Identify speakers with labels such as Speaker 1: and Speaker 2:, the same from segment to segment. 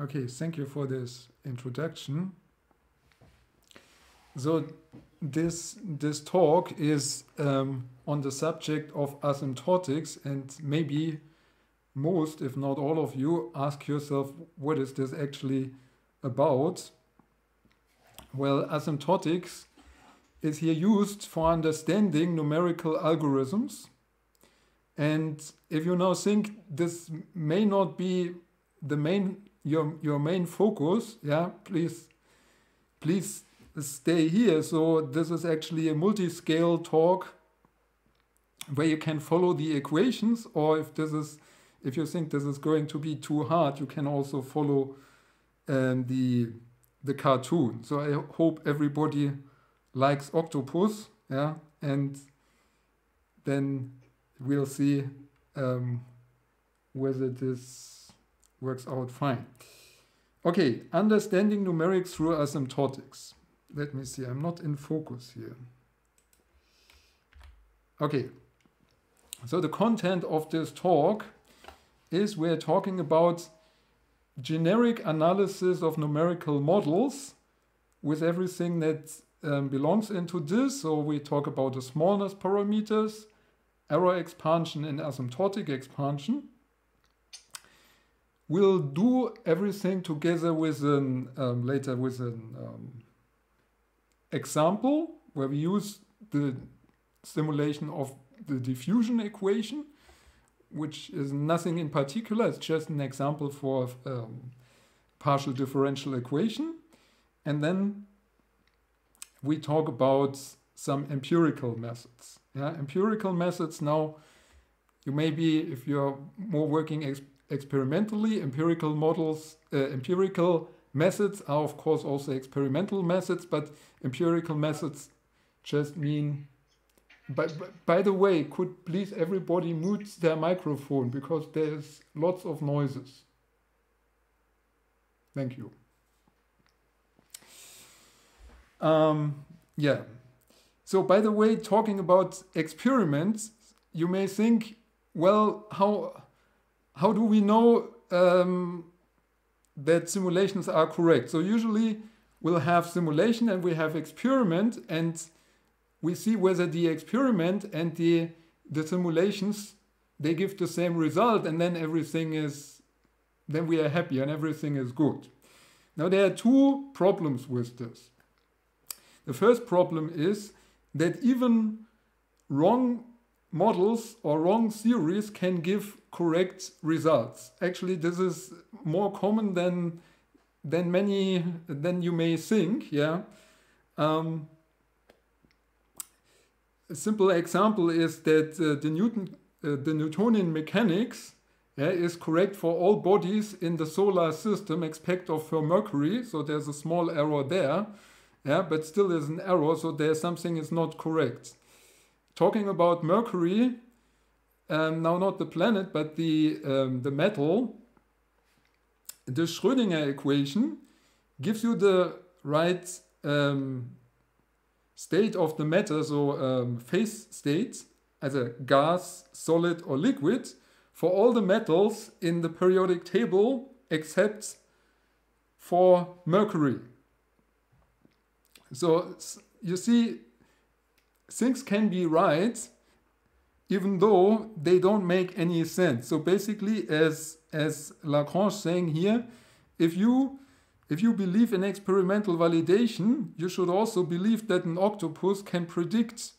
Speaker 1: Okay, thank you for this introduction. So this this talk is um, on the subject of asymptotics, and maybe most, if not all of you, ask yourself, what is this actually about? Well, asymptotics is here used for understanding numerical algorithms. And if you now think this may not be the main your your main focus, yeah, please please stay here. So this is actually a multi-scale talk where you can follow the equations, or if this is if you think this is going to be too hard, you can also follow um, the the cartoon. So I hope everybody likes octopus, yeah, and then we'll see um, whether this works out fine. Okay, understanding numerics through asymptotics. Let me see, I'm not in focus here. Okay, so the content of this talk is we're talking about generic analysis of numerical models with everything that um, belongs into this. So we talk about the smallness parameters, error expansion and asymptotic expansion. We'll do everything together with an um, later with an um, example where we use the simulation of the diffusion equation which is nothing in particular. It's just an example for um, partial differential equation. And then we talk about some empirical methods. Yeah, empirical methods now, you may be, if you're more working experimentally, empirical models, uh, empirical methods are of course also experimental methods, but empirical methods just mean by, by the way, could please everybody mute their microphone because there's lots of noises. Thank you. Um, yeah. So by the way, talking about experiments, you may think, well, how how do we know um, that simulations are correct? So usually we'll have simulation and we have experiment and we see whether the experiment and the, the simulations, they give the same result and then everything is, then we are happy and everything is good. Now there are two problems with this. The first problem is that even wrong models or wrong theories can give correct results. Actually, this is more common than than many than you may think. Yeah, um, a simple example is that uh, the Newton, uh, the Newtonian mechanics yeah, is correct for all bodies in the solar system except of for Mercury. So there's a small error there, yeah, but still there's an error. So there's something is not correct. Talking about Mercury, um, now not the planet, but the um, the metal. The Schrödinger equation gives you the right um, state of the matter, so um, phase state, as a gas, solid or liquid, for all the metals in the periodic table except for mercury. So you see, things can be right even though they don't make any sense. So basically, as, as Lagrange saying here, if you if you believe in experimental validation, you should also believe that an octopus can predict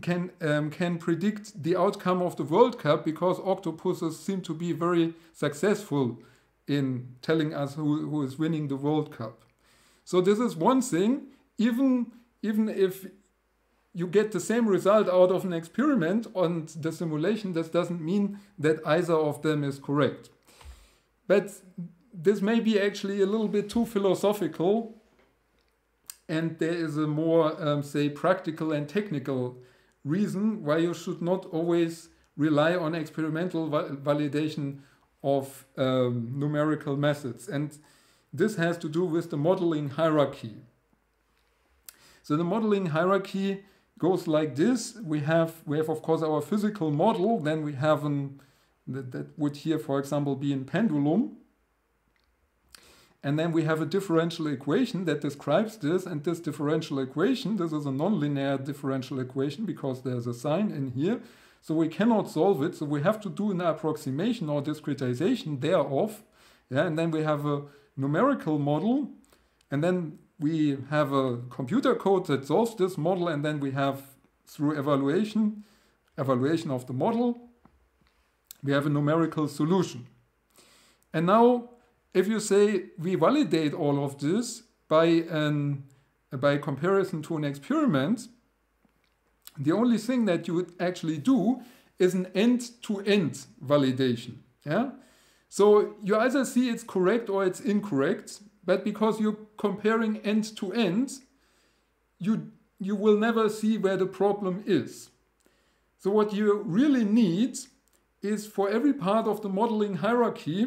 Speaker 1: can um, can predict the outcome of the World Cup because octopuses seem to be very successful in telling us who, who is winning the World Cup. So this is one thing. Even even if you get the same result out of an experiment on the simulation, this doesn't mean that either of them is correct. But this may be actually a little bit too philosophical, and there is a more, um, say, practical and technical reason why you should not always rely on experimental va validation of um, numerical methods. And this has to do with the modeling hierarchy. So the modeling hierarchy goes like this. We have, we have of course, our physical model, then we have an That, that would here, for example, be in pendulum. And then we have a differential equation that describes this, and this differential equation, this is a nonlinear differential equation because there's a sine in here, so we cannot solve it, so we have to do an approximation or discretization thereof, yeah, and then we have a numerical model, and then we have a computer code that solves this model, and then we have, through evaluation, evaluation of the model, we have a numerical solution. And now if you say we validate all of this by an by comparison to an experiment, the only thing that you would actually do is an end-to-end -end validation. Yeah. So you either see it's correct or it's incorrect, but because you're comparing end-to-end, you you will never see where the problem is. So what you really need is for every part of the modeling hierarchy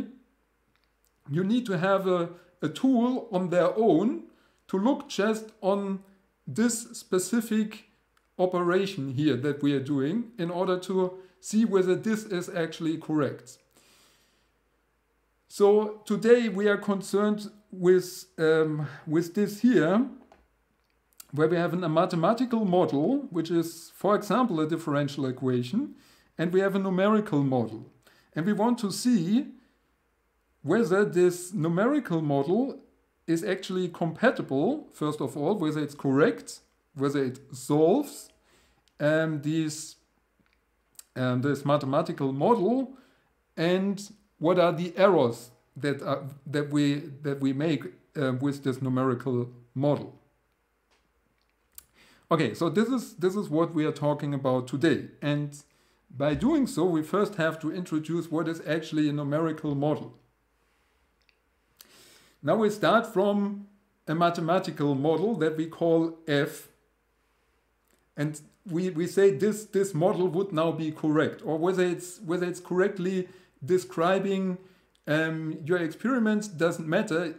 Speaker 1: you need to have a, a tool on their own to look just on this specific operation here that we are doing in order to see whether this is actually correct. So today we are concerned with, um, with this here, where we have a mathematical model, which is, for example, a differential equation, and we have a numerical model. And we want to see whether this numerical model is actually compatible, first of all, whether it's correct, whether it solves um, these, um, this mathematical model, and what are the errors that, are, that, we, that we make uh, with this numerical model. Okay, so this is, this is what we are talking about today. And by doing so, we first have to introduce what is actually a numerical model. Now we start from a mathematical model that we call F. And we, we say this, this model would now be correct, or whether it's, whether it's correctly describing um, your experiment doesn't matter.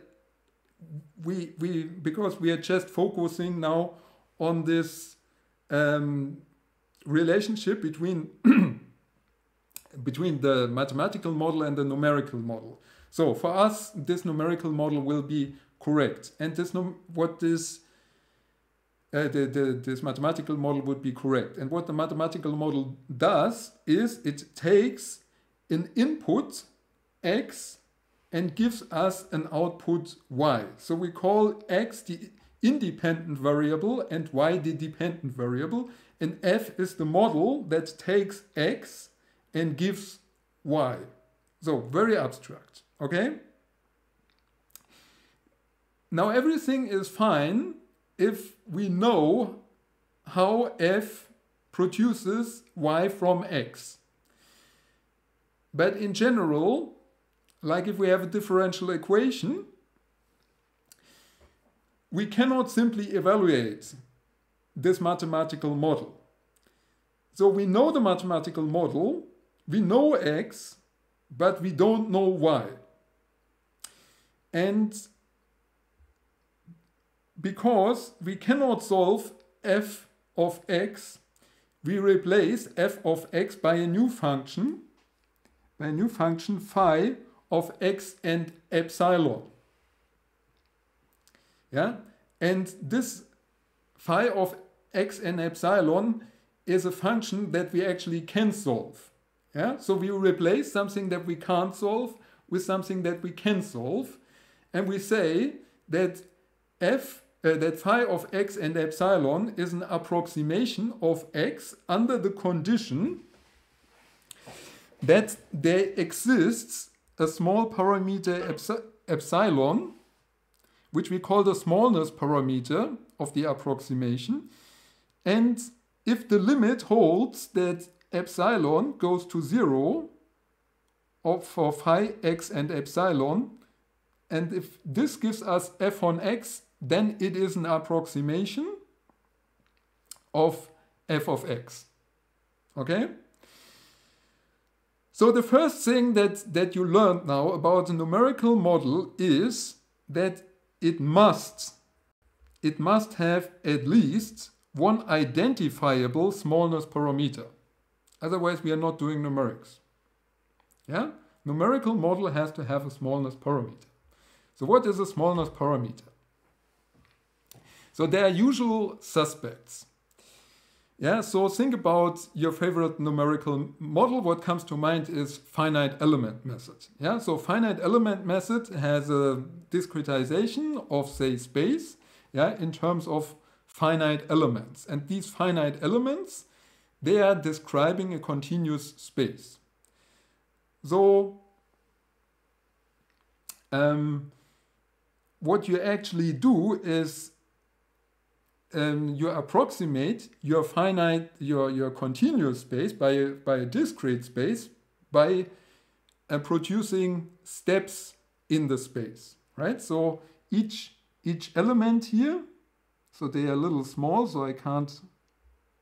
Speaker 1: We, we, because we are just focusing now on this um, relationship between, between the mathematical model and the numerical model. So for us, this numerical model will be correct. And this what this uh, the, the, this mathematical model would be correct. And what the mathematical model does is it takes an input x and gives us an output y. So we call x the independent variable and y the dependent variable. And f is the model that takes x and gives y. So very abstract. Okay? Now everything is fine if we know how f produces y from x. But in general, like if we have a differential equation, we cannot simply evaluate this mathematical model. So we know the mathematical model, we know x, but we don't know y. And because we cannot solve f of x, we replace f of x by a new function, by a new function phi of x and epsilon. Yeah, and this phi of x and epsilon is a function that we actually can solve. Yeah, so we replace something that we can't solve with something that we can solve and we say that f uh, that phi of x and epsilon is an approximation of x under the condition that there exists a small parameter epsilon, which we call the smallness parameter of the approximation. And if the limit holds that epsilon goes to zero of, for phi x and epsilon, and if this gives us f on x, then it is an approximation of f of x. Okay? So the first thing that, that you learned now about the numerical model is that it must, it must have at least one identifiable smallness parameter. Otherwise we are not doing numerics. Yeah, numerical model has to have a smallness parameter. So what is a smallness parameter? So there are usual suspects. Yeah, so think about your favorite numerical model. What comes to mind is finite element method. Yeah, so finite element method has a discretization of say space, yeah, in terms of finite elements. And these finite elements, they are describing a continuous space. So um, what you actually do is um, you approximate your finite, your, your continuous space by by a discrete space by uh, producing steps in the space, right? So each, each element here, so they are a little small, so I can't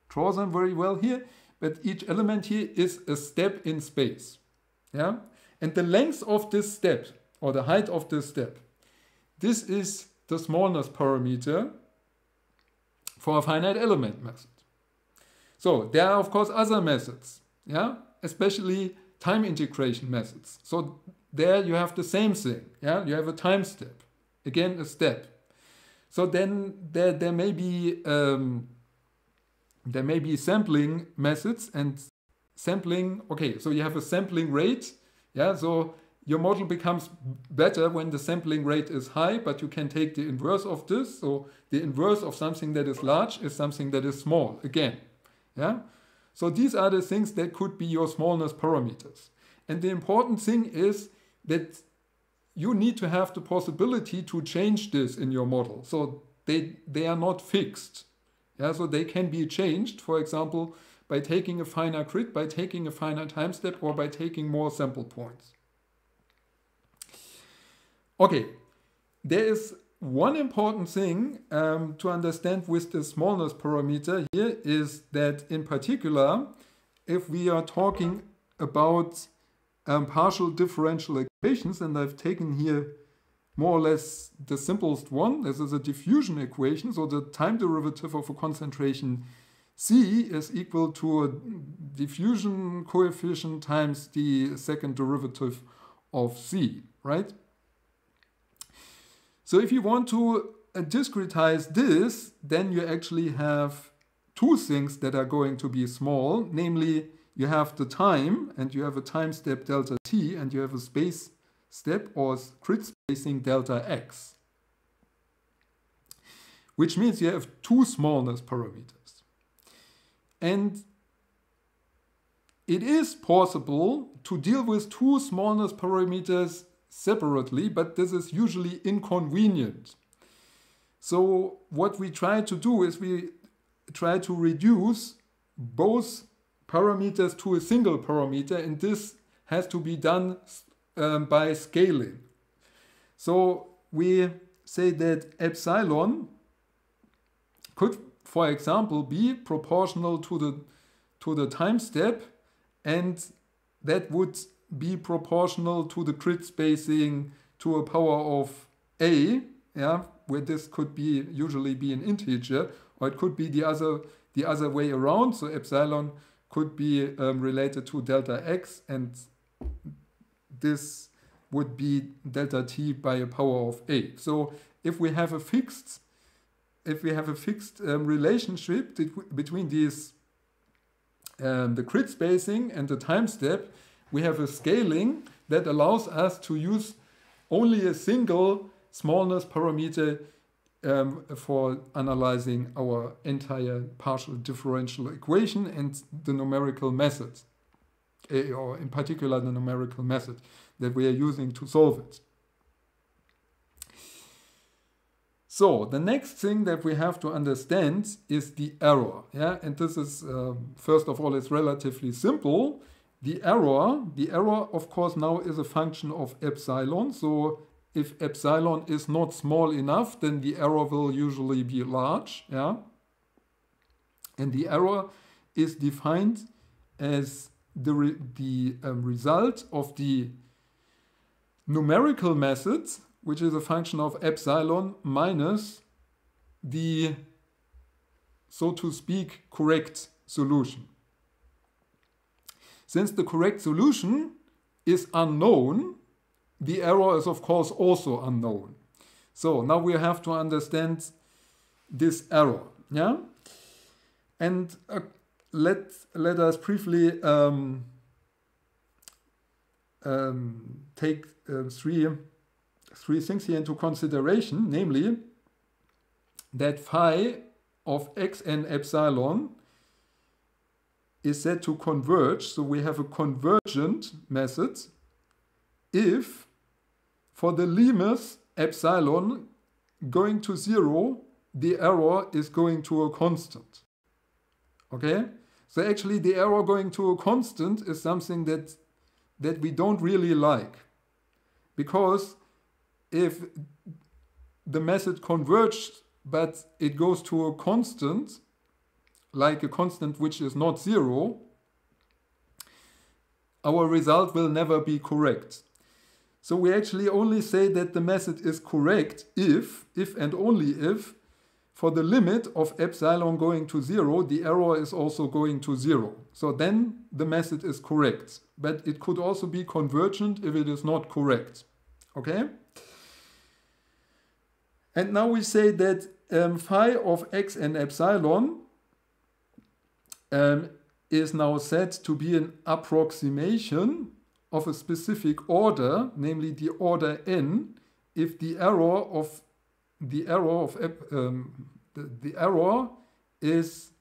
Speaker 1: draw them very well here, but each element here is a step in space, yeah? And the length of this step, or the height of this step, this is the smallness parameter for a finite element method. So there are of course other methods, yeah, especially time integration methods. So there you have the same thing, yeah, you have a time step, again a step. So then there, there may be um, there may be sampling methods and sampling. Okay, so you have a sampling rate, yeah. So your model becomes better when the sampling rate is high, but you can take the inverse of this. So the inverse of something that is large is something that is small again. Yeah. So these are the things that could be your smallness parameters. And the important thing is that you need to have the possibility to change this in your model. So they, they are not fixed. Yeah, so they can be changed, for example, by taking a finer grid, by taking a finer time step, or by taking more sample points. Okay, there is one important thing um, to understand with the smallness parameter here is that in particular, if we are talking about um, partial differential equations, and I've taken here more or less the simplest one, this is a diffusion equation, so the time derivative of a concentration C is equal to a diffusion coefficient times the second derivative of C, right? So if you want to uh, discretize this, then you actually have two things that are going to be small, namely you have the time and you have a time step delta t and you have a space step or grid spacing delta x. Which means you have two smallness parameters. And it is possible to deal with two smallness parameters separately, but this is usually inconvenient. So what we try to do is we try to reduce both parameters to a single parameter and this has to be done um, by scaling. So we say that epsilon could, for example, be proportional to the, to the time step and that would be proportional to the grid spacing to a power of a, yeah, where this could be usually be an integer, or it could be the other the other way around. So epsilon could be um, related to delta x, and this would be delta t by a power of a. So if we have a fixed if we have a fixed um, relationship between these um, the grid spacing and the time step, we have a scaling that allows us to use only a single smallness parameter um, for analyzing our entire partial differential equation and the numerical method, eh, or in particular the numerical method that we are using to solve it. So the next thing that we have to understand is the error. Yeah, and this is um, first of all, it's relatively simple the error, the error of course now is a function of epsilon. So if epsilon is not small enough, then the error will usually be large. Yeah. And the error is defined as the, re the um, result of the numerical method, which is a function of epsilon minus the, so to speak, correct solution. Since the correct solution is unknown, the error is of course also unknown. So now we have to understand this error. Yeah, and uh, let let us briefly um, um, take uh, three three things here into consideration, namely that phi of x and epsilon is said to converge. So we have a convergent method if for the limit epsilon going to zero, the error is going to a constant. Okay? So actually the error going to a constant is something that, that we don't really like. Because if the method converged but it goes to a constant, like a constant which is not zero, our result will never be correct. So we actually only say that the method is correct if, if and only if, for the limit of epsilon going to zero, the error is also going to zero. So then the method is correct. But it could also be convergent if it is not correct. Okay? And now we say that um, phi of x and epsilon um, is now said to be an approximation of a specific order, namely the order n, if the error of the error of um, the, the error is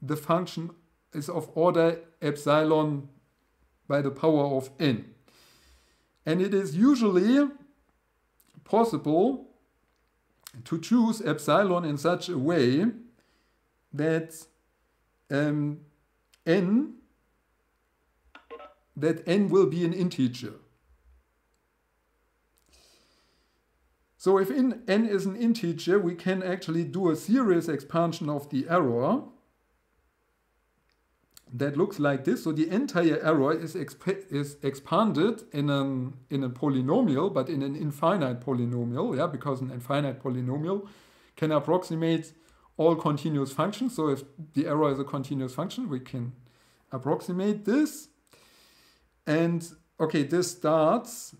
Speaker 1: the function is of order epsilon by the power of n. And it is usually possible to choose epsilon in such a way that um, n that n will be an integer. So if in, n is an integer, we can actually do a series expansion of the error that looks like this. So the entire error is, exp is expanded in, an, in a polynomial, but in an infinite polynomial, yeah, because an infinite polynomial can approximate all continuous functions. So if the error is a continuous function, we can approximate this. And okay, this starts,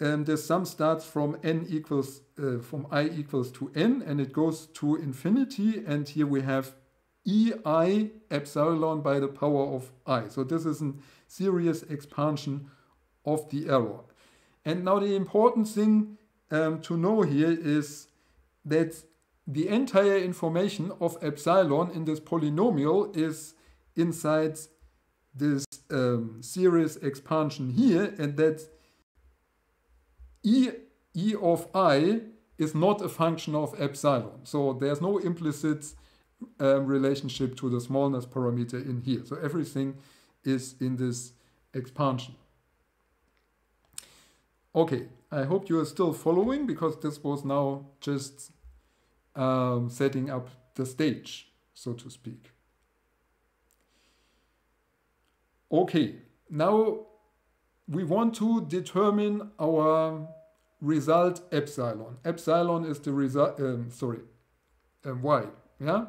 Speaker 1: and the sum starts from n equals, uh, from i equals to n, and it goes to infinity. And here we have ei epsilon by the power of i. So this is a series expansion of the error. And now the important thing um, to know here is that the entire information of epsilon in this polynomial is inside this um, series expansion here and that e, e of i is not a function of epsilon. So there's no implicit um, relationship to the smallness parameter in here. So everything is in this expansion. Okay, I hope you are still following because this was now just um, setting up the stage, so to speak. Okay, now we want to determine our result epsilon. Epsilon is the result, um, sorry, um, y, yeah?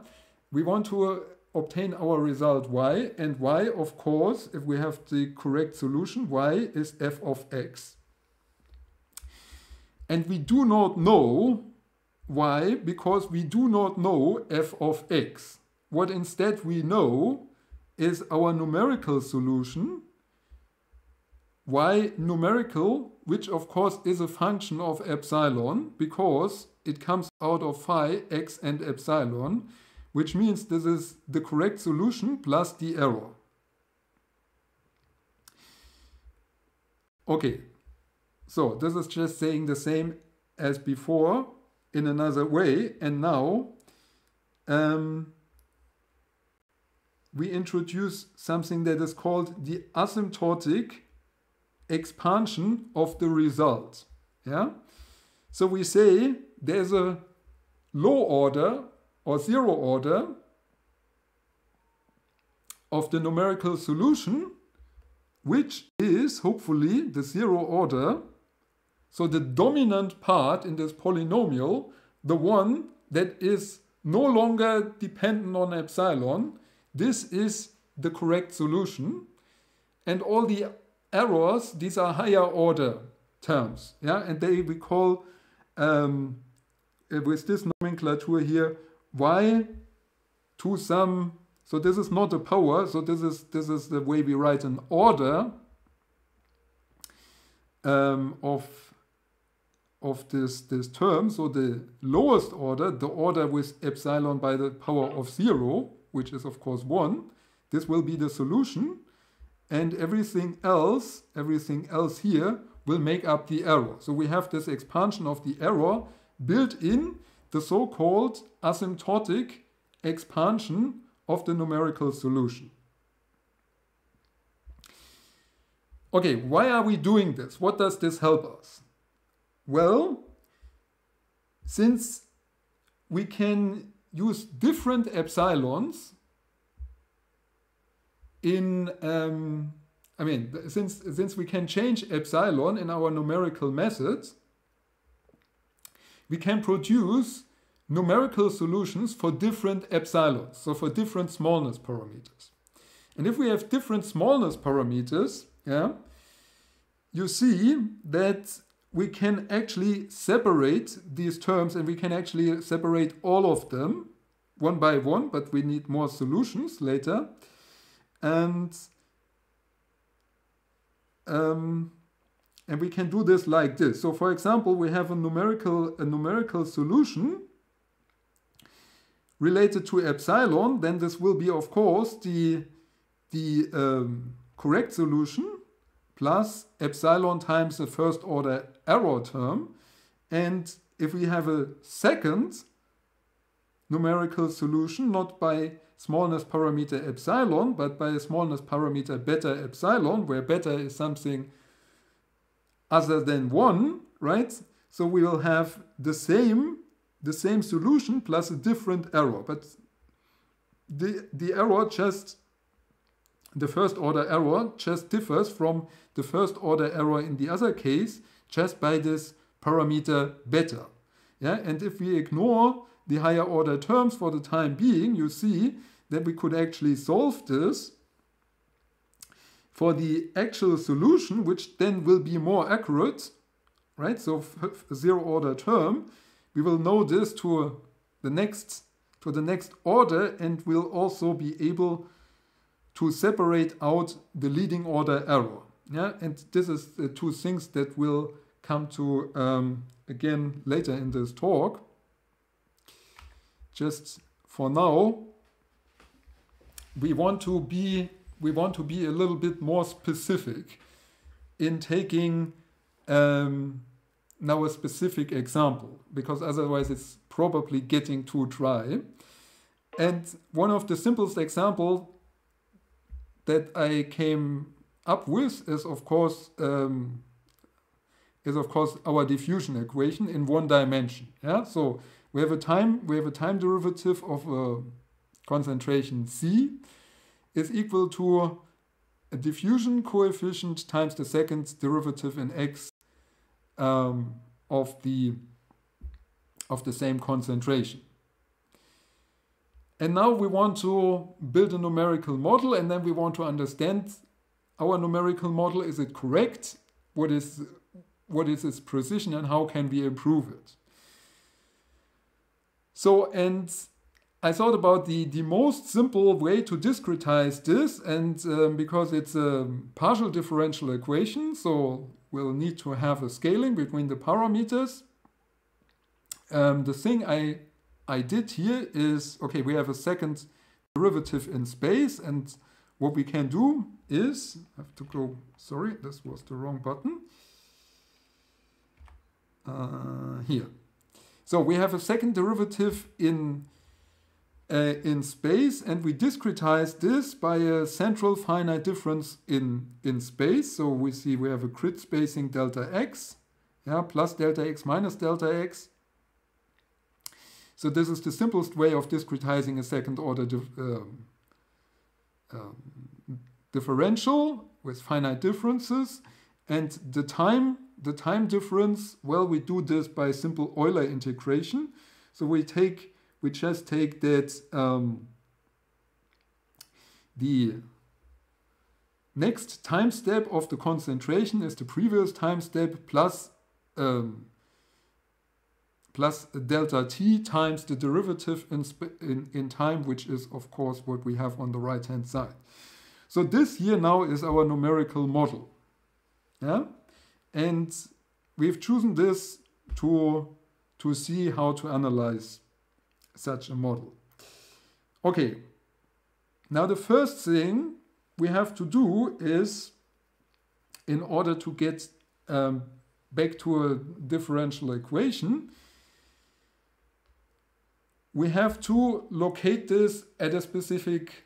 Speaker 1: we want to uh, obtain our result y, and y, of course, if we have the correct solution, y is f of x. And we do not know why, because we do not know f of x. What instead we know is our numerical solution, Why numerical, which of course is a function of epsilon, because it comes out of phi, x and epsilon, which means this is the correct solution plus the error. Okay, so this is just saying the same as before in another way. And now um, we introduce something that is called the asymptotic expansion of the result. Yeah. So we say there's a low order or zero order of the numerical solution, which is hopefully the zero order. So the dominant part in this polynomial, the one that is no longer dependent on epsilon, this is the correct solution. And all the errors, these are higher order terms. Yeah, and they we call um, uh, with this nomenclature here y to some. So this is not a power. So this is this is the way we write an order um, of of this this term. So the lowest order, the order with epsilon by the power of zero, which is of course one. This will be the solution, and everything else, everything else here will make up the error. So we have this expansion of the error built in the so-called asymptotic expansion of the numerical solution. Okay, why are we doing this? What does this help us? Well, since we can use different epsilons in um, I mean, since, since we can change epsilon in our numerical methods, we can produce numerical solutions for different epsilons, so for different smallness parameters. And if we have different smallness parameters, yeah, you see that we can actually separate these terms and we can actually separate all of them one by one, but we need more solutions later. And um, and we can do this like this. So for example, we have a numerical, a numerical solution related to epsilon, then this will be of course the, the um, correct solution plus epsilon times the first order error term. And if we have a second numerical solution, not by smallness parameter epsilon, but by a smallness parameter beta epsilon, where beta is something other than 1, right? So we will have the same, the same solution plus a different error. But the, the error just, the first order error just differs from the first order error in the other case just by this parameter beta. Yeah, and if we ignore the higher order terms for the time being, you see that we could actually solve this for the actual solution, which then will be more accurate, right? So zero order term, we will know this to the next to the next order and we'll also be able to separate out the leading order error. Yeah, and this is the two things that will come to um, again later in this talk. Just for now, we want to be we want to be a little bit more specific in taking um, now a specific example because otherwise it's probably getting too dry. And one of the simplest example that I came up with is of course um, is of course our diffusion equation in one dimension. Yeah, so we have a time we have a time derivative of a concentration C is equal to a diffusion coefficient times the second derivative in x um, of the of the same concentration. And now we want to build a numerical model and then we want to understand our numerical model. Is it correct? What is, what is its precision and how can we improve it? So, and I thought about the, the most simple way to discretize this, and um, because it's a partial differential equation, so we'll need to have a scaling between the parameters. Um, the thing I, I did here is, okay, we have a second derivative in space, and what we can do is, I have to go, sorry, this was the wrong button. Uh, here. So we have a second derivative in uh, in space and we discretize this by a central finite difference in, in space. So we see we have a grid spacing delta x, yeah, plus delta x minus delta x. So this is the simplest way of discretizing a second order dif um, um, differential with finite differences. And the time, the time difference, well, we do this by simple Euler integration. So we take we just take that um, the next time step of the concentration is the previous time step plus um, plus delta t times the derivative in, in, in time, which is of course what we have on the right hand side. So this here now is our numerical model. Yeah? And we've chosen this to, to see how to analyze such a model. Okay, now the first thing we have to do is, in order to get um, back to a differential equation, we have to locate this at a specific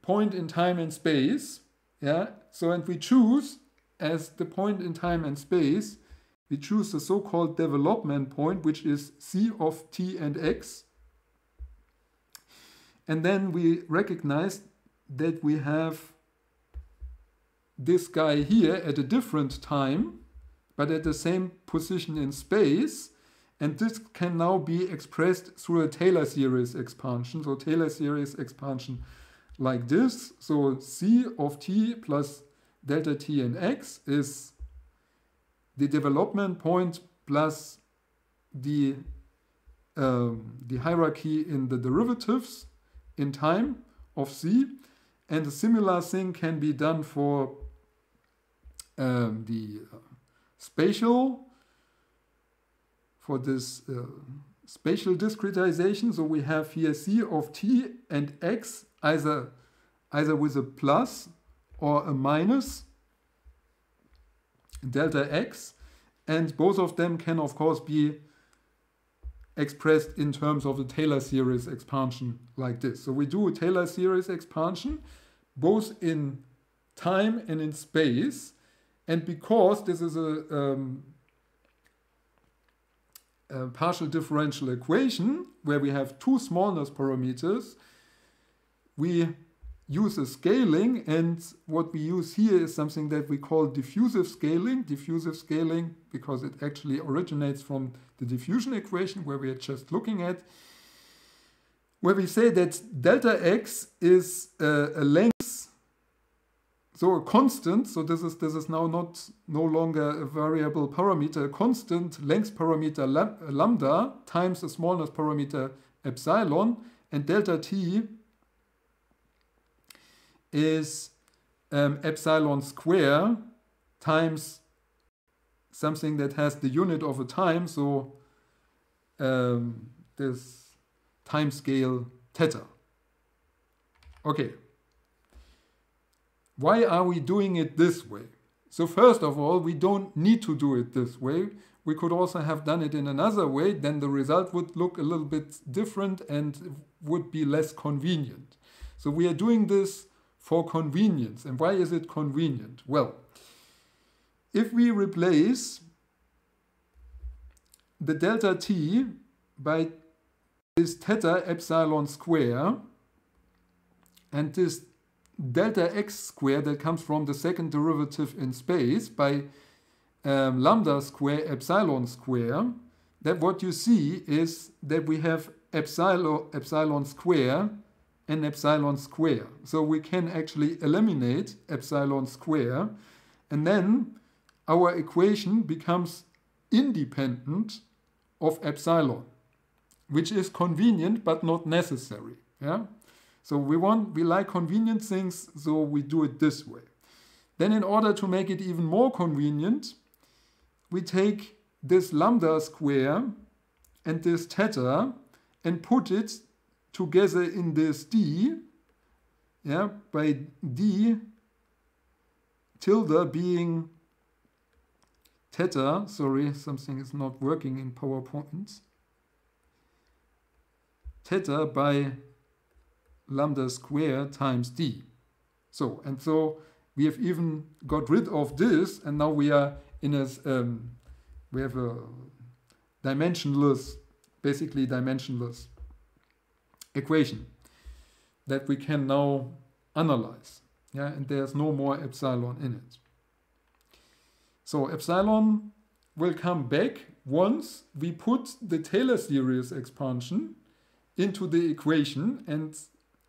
Speaker 1: point in time and space. Yeah, so and we choose as the point in time and space, we choose the so-called development point, which is c of t and x. And then we recognize that we have this guy here at a different time, but at the same position in space. And this can now be expressed through a Taylor series expansion. So Taylor series expansion like this. So C of t plus delta t and x is the development point plus the, um, the hierarchy in the derivatives in time of c. And a similar thing can be done for um, the uh, spatial for this uh, spatial discretization. So we have here c of t and x either, either with a plus or a minus delta x. And both of them can, of course, be expressed in terms of the Taylor series expansion like this. So we do a Taylor series expansion both in time and in space. And because this is a um, a partial differential equation where we have two smallness parameters, we use a scaling and what we use here is something that we call diffusive scaling. Diffusive scaling because it actually originates from the diffusion equation where we are just looking at where we say that delta x is a, a length so a constant, so this is this is now not no longer a variable parameter, a constant length parameter lambda times the smallness parameter epsilon, and delta t is um, epsilon square times something that has the unit of a time, so um, this time scale theta. Okay. Why are we doing it this way? So first of all, we don't need to do it this way. We could also have done it in another way, then the result would look a little bit different and would be less convenient. So we are doing this for convenience. And why is it convenient? Well, if we replace the delta t by this theta epsilon square and this delta x squared that comes from the second derivative in space by um, lambda square epsilon square, that what you see is that we have epsilon, epsilon square and epsilon square. So we can actually eliminate epsilon square and then our equation becomes independent of epsilon, which is convenient but not necessary. Yeah? So we want, we like convenient things, so we do it this way. Then in order to make it even more convenient, we take this lambda square and this theta and put it together in this d, yeah, by d tilde being theta, sorry, something is not working in PowerPoint, theta by lambda square times d. So, and so we have even got rid of this, and now we are in a, um, we have a dimensionless, basically dimensionless equation that we can now analyze. Yeah, and there's no more epsilon in it. So epsilon will come back once we put the Taylor series expansion into the equation and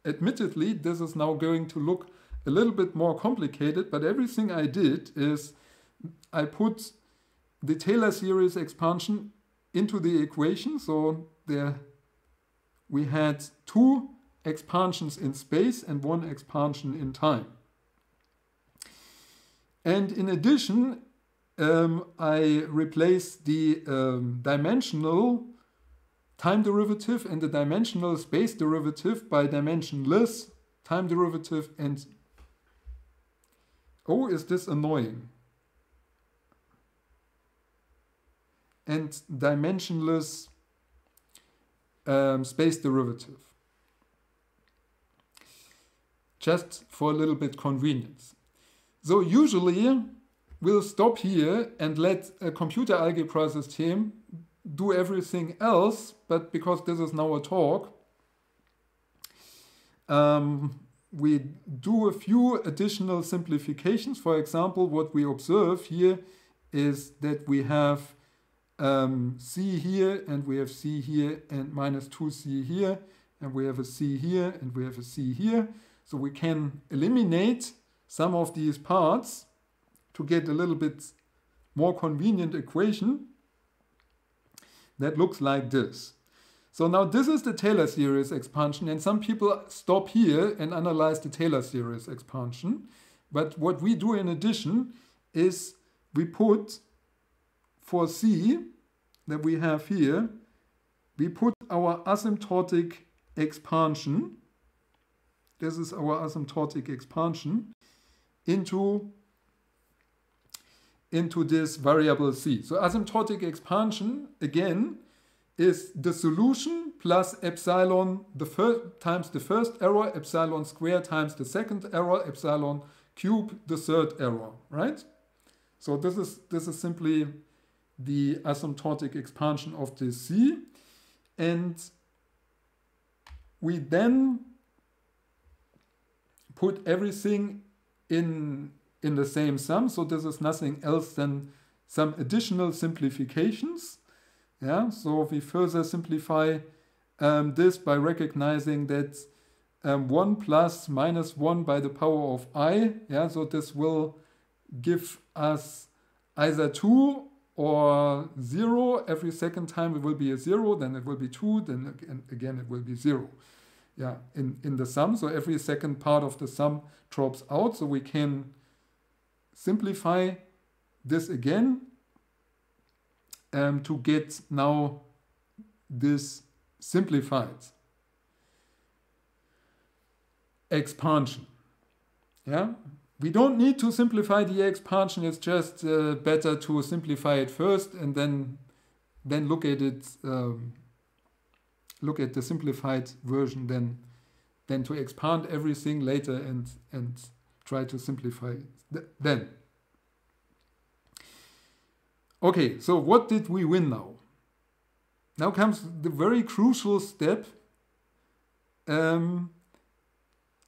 Speaker 1: admittedly, this is now going to look a little bit more complicated, but everything I did is I put the Taylor series expansion into the equation. So there we had two expansions in space and one expansion in time. And in addition, um, I replaced the um, dimensional time derivative and the dimensional space derivative by dimensionless time derivative and oh is this annoying? And dimensionless um, space derivative. Just for a little bit convenience. So usually we'll stop here and let a computer algebra system do everything else, but because this is now a talk, um, we do a few additional simplifications. For example, what we observe here is that we have um, c here and we have c here and minus 2c here and we have a c here and we have a c here. So we can eliminate some of these parts to get a little bit more convenient equation that looks like this. So now this is the Taylor series expansion and some people stop here and analyze the Taylor series expansion. But what we do in addition is we put for C that we have here, we put our asymptotic expansion. This is our asymptotic expansion into, into this variable c. So asymptotic expansion, again, is the solution plus epsilon the first times the first error, epsilon squared times the second error, epsilon cube the third error, right? So this is this is simply the asymptotic expansion of this C. And we then put everything in, in the same sum. So this is nothing else than some additional simplifications. Yeah, so we further simplify um, this by recognizing that um, 1 plus minus 1 by the power of i. Yeah, so this will give us either 2 or 0. Every second time it will be a 0, then it will be 2, then again it will be 0 yeah, in, in the sum. So every second part of the sum drops out. So we can simplify this again um, to get now this simplified expansion. Yeah, we don't need to simplify the expansion. It's just uh, better to simplify it first and then then look at it um, look at the simplified version than than to expand everything later and and try to simplify it then. Okay, so what did we win now? Now comes the very crucial step. Um,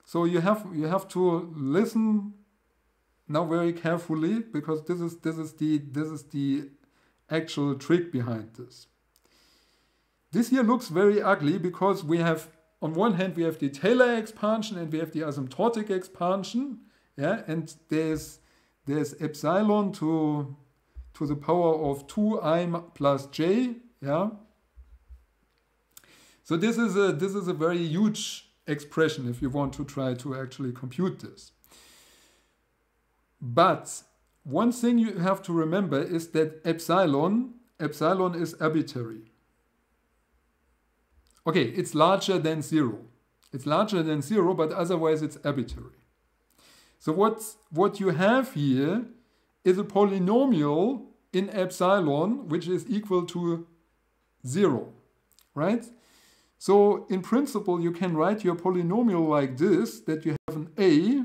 Speaker 1: so you have you have to listen now very carefully because this is this is the this is the actual trick behind this. This here looks very ugly because we have, on one hand, we have the Taylor expansion and we have the asymptotic expansion. Yeah, and there's there's epsilon to to the power of 2i plus j. Yeah. So this is a this is a very huge expression if you want to try to actually compute this. But one thing you have to remember is that epsilon epsilon is arbitrary. Okay, it's larger than zero. It's larger than zero, but otherwise it's arbitrary. So what, what you have here is a polynomial in epsilon, which is equal to zero, right? So in principle, you can write your polynomial like this, that you have an a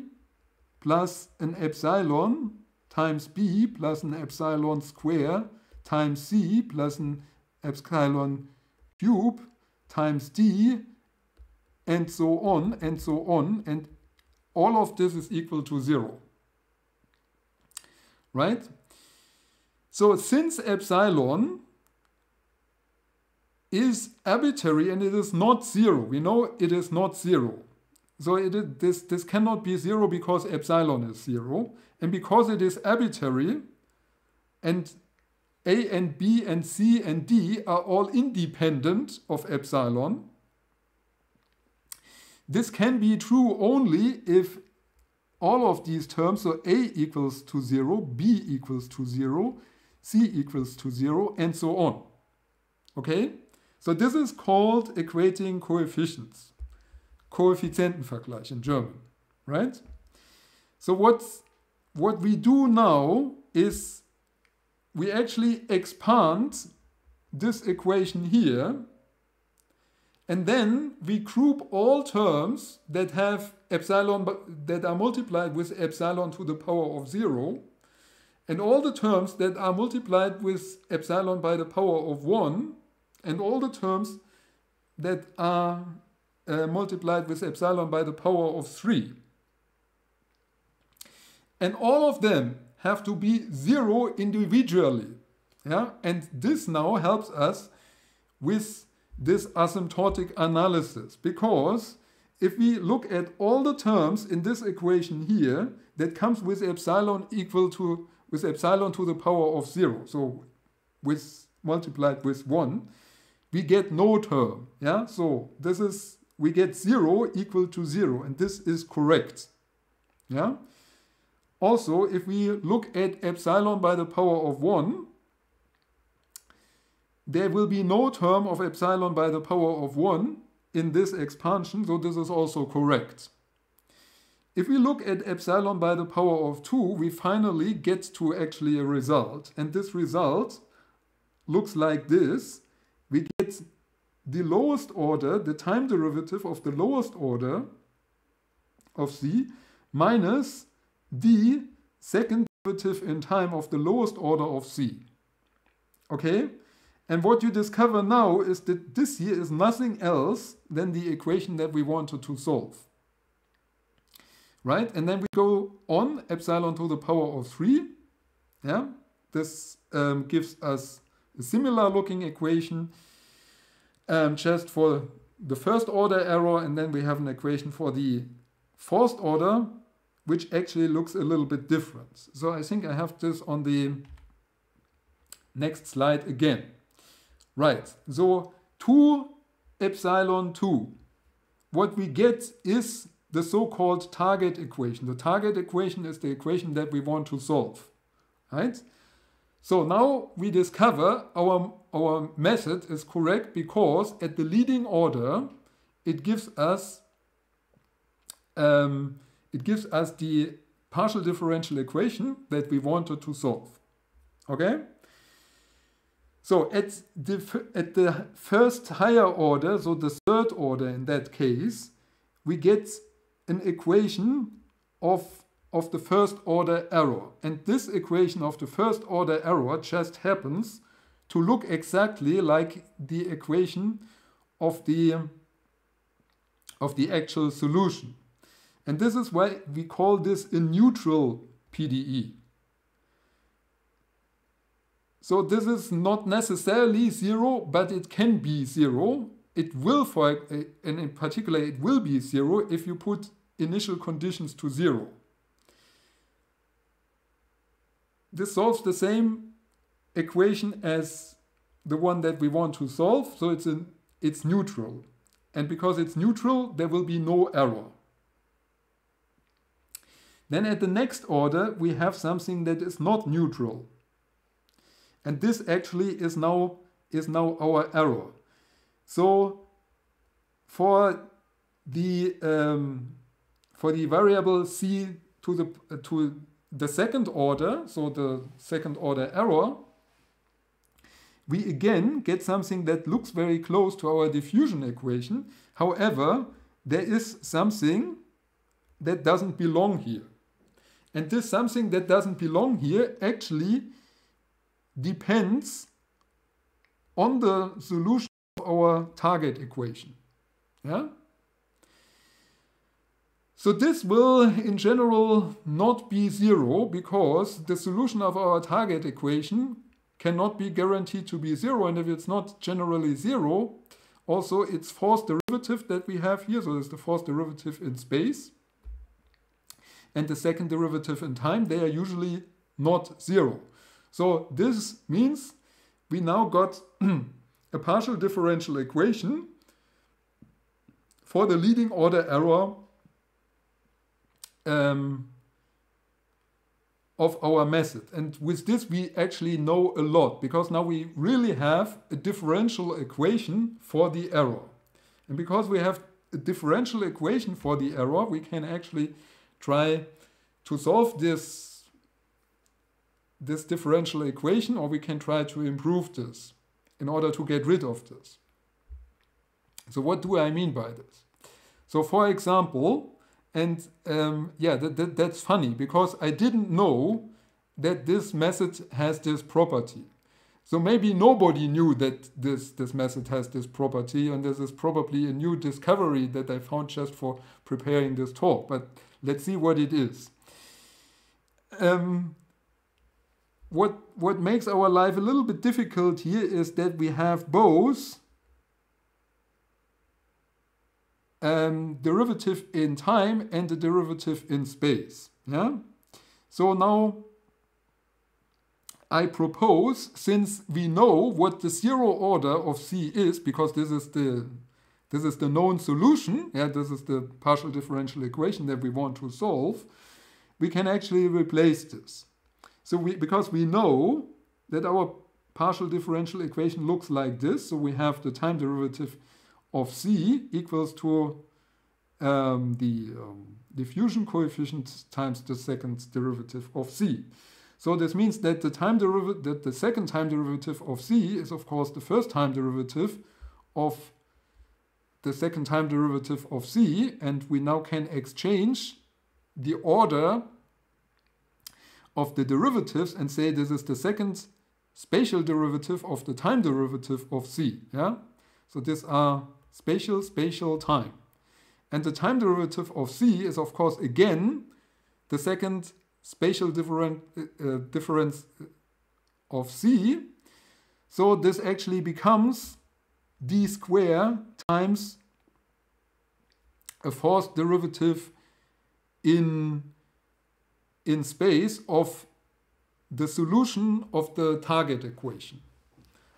Speaker 1: plus an epsilon times b plus an epsilon square times c plus an epsilon cube times d and so on and so on and all of this is equal to zero. Right? So since epsilon is arbitrary and it is not zero, we know it is not zero. so it, this, this cannot be zero because epsilon is zero. And because it is arbitrary, and A and B and C and D are all independent of epsilon, this can be true only if all of these terms, so A equals to 0, B equals to 0, C equals to 0, and so on. Okay? So this is called equating coefficients. Koeffizientenvergleich in German, right? So what's, what we do now is we actually expand this equation here and then we group all terms that have epsilon that are multiplied with epsilon to the power of 0 and all the terms that are multiplied with epsilon by the power of 1 and all the terms that are uh, multiplied with epsilon by the power of 3. And all of them have to be 0 individually. Yeah? And this now helps us with this asymptotic analysis because if we look at all the terms in this equation here that comes with epsilon equal to with epsilon to the power of 0 so with multiplied with 1 we get no term yeah so this is we get 0 equal to 0 and this is correct yeah also if we look at epsilon by the power of 1 there will be no term of epsilon by the power of 1 in this expansion, so this is also correct. If we look at epsilon by the power of 2, we finally get to actually a result. And this result looks like this. We get the lowest order, the time derivative of the lowest order of c minus the second derivative in time of the lowest order of c. Okay? And what you discover now is that this here is nothing else than the equation that we wanted to solve. Right? And then we go on epsilon to the power of 3. Yeah, This um, gives us a similar looking equation um, just for the first order error and then we have an equation for the first order which actually looks a little bit different. So I think I have this on the next slide again. Right, so 2 epsilon 2. What we get is the so-called target equation. The target equation is the equation that we want to solve, right? So now we discover our, our method is correct because at the leading order, it gives us um, it gives us the partial differential equation that we wanted to solve. Okay? So at the, at the first higher order, so the third order in that case, we get an equation of, of the first order error. And this equation of the first order error just happens to look exactly like the equation of the, of the actual solution. And this is why we call this a neutral PDE. So this is not necessarily zero, but it can be zero. It will, for uh, and in particular, it will be zero if you put initial conditions to zero. This solves the same equation as the one that we want to solve, so it's, an, it's neutral. And because it's neutral, there will be no error. Then at the next order, we have something that is not neutral. And this actually is now, is now our error. So for the, um, for the variable c to the, uh, to the second order, so the second order error, we again get something that looks very close to our diffusion equation. However, there is something that doesn't belong here. And this something that doesn't belong here actually depends on the solution of our target equation. Yeah? So this will in general not be zero because the solution of our target equation cannot be guaranteed to be zero and if it's not generally zero, also its fourth derivative that we have here. So it's the fourth derivative in space. And the second derivative in time, they are usually not zero. So this means we now got a partial differential equation for the leading order error um, of our method. And with this, we actually know a lot because now we really have a differential equation for the error. And because we have a differential equation for the error, we can actually try to solve this, this differential equation or we can try to improve this in order to get rid of this. So what do I mean by this? So for example, and um, yeah, that, that, that's funny because I didn't know that this method has this property. So maybe nobody knew that this, this method has this property, and this is probably a new discovery that I found just for preparing this talk. But let's see what it is. Um, what, what makes our life a little bit difficult here is that we have both um, derivative in time and the derivative in space. Yeah. So now I propose, since we know what the zero order of C is, because this is the this is the known solution, yeah, this is the partial differential equation that we want to solve, we can actually replace this. So we because we know that our partial differential equation looks like this, so we have the time derivative of c equals to um, the um, diffusion coefficient times the second derivative of c. So this means that the time derivative, that the second time derivative of c is of course the first time derivative of the second time derivative of c, and we now can exchange the order of the derivatives and say this is the second spatial derivative of the time derivative of c. Yeah, so these are spatial, spatial, time. And the time derivative of c is, of course, again the second spatial different, uh, difference of c. So this actually becomes d square times a fourth derivative in, in space of the solution of the target equation.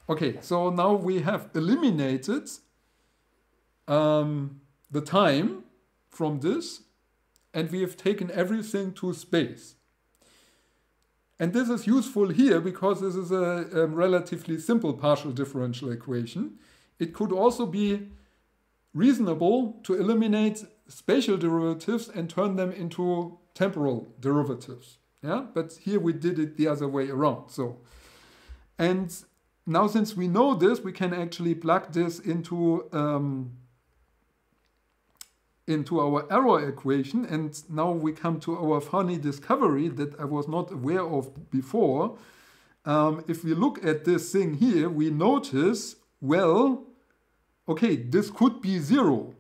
Speaker 1: Okay, so now we have eliminated um, the time from this and we have taken everything to space. And this is useful here because this is a, a, relatively simple partial differential equation. It could also be reasonable to eliminate spatial derivatives and turn them into temporal derivatives. Yeah, but here we did it the other way around. So, and now since we know this, we can actually plug this into um, into our error equation and now we come to our funny discovery that I was not aware of before. Um, if we look at this thing here, we notice, well, okay, this could be zero.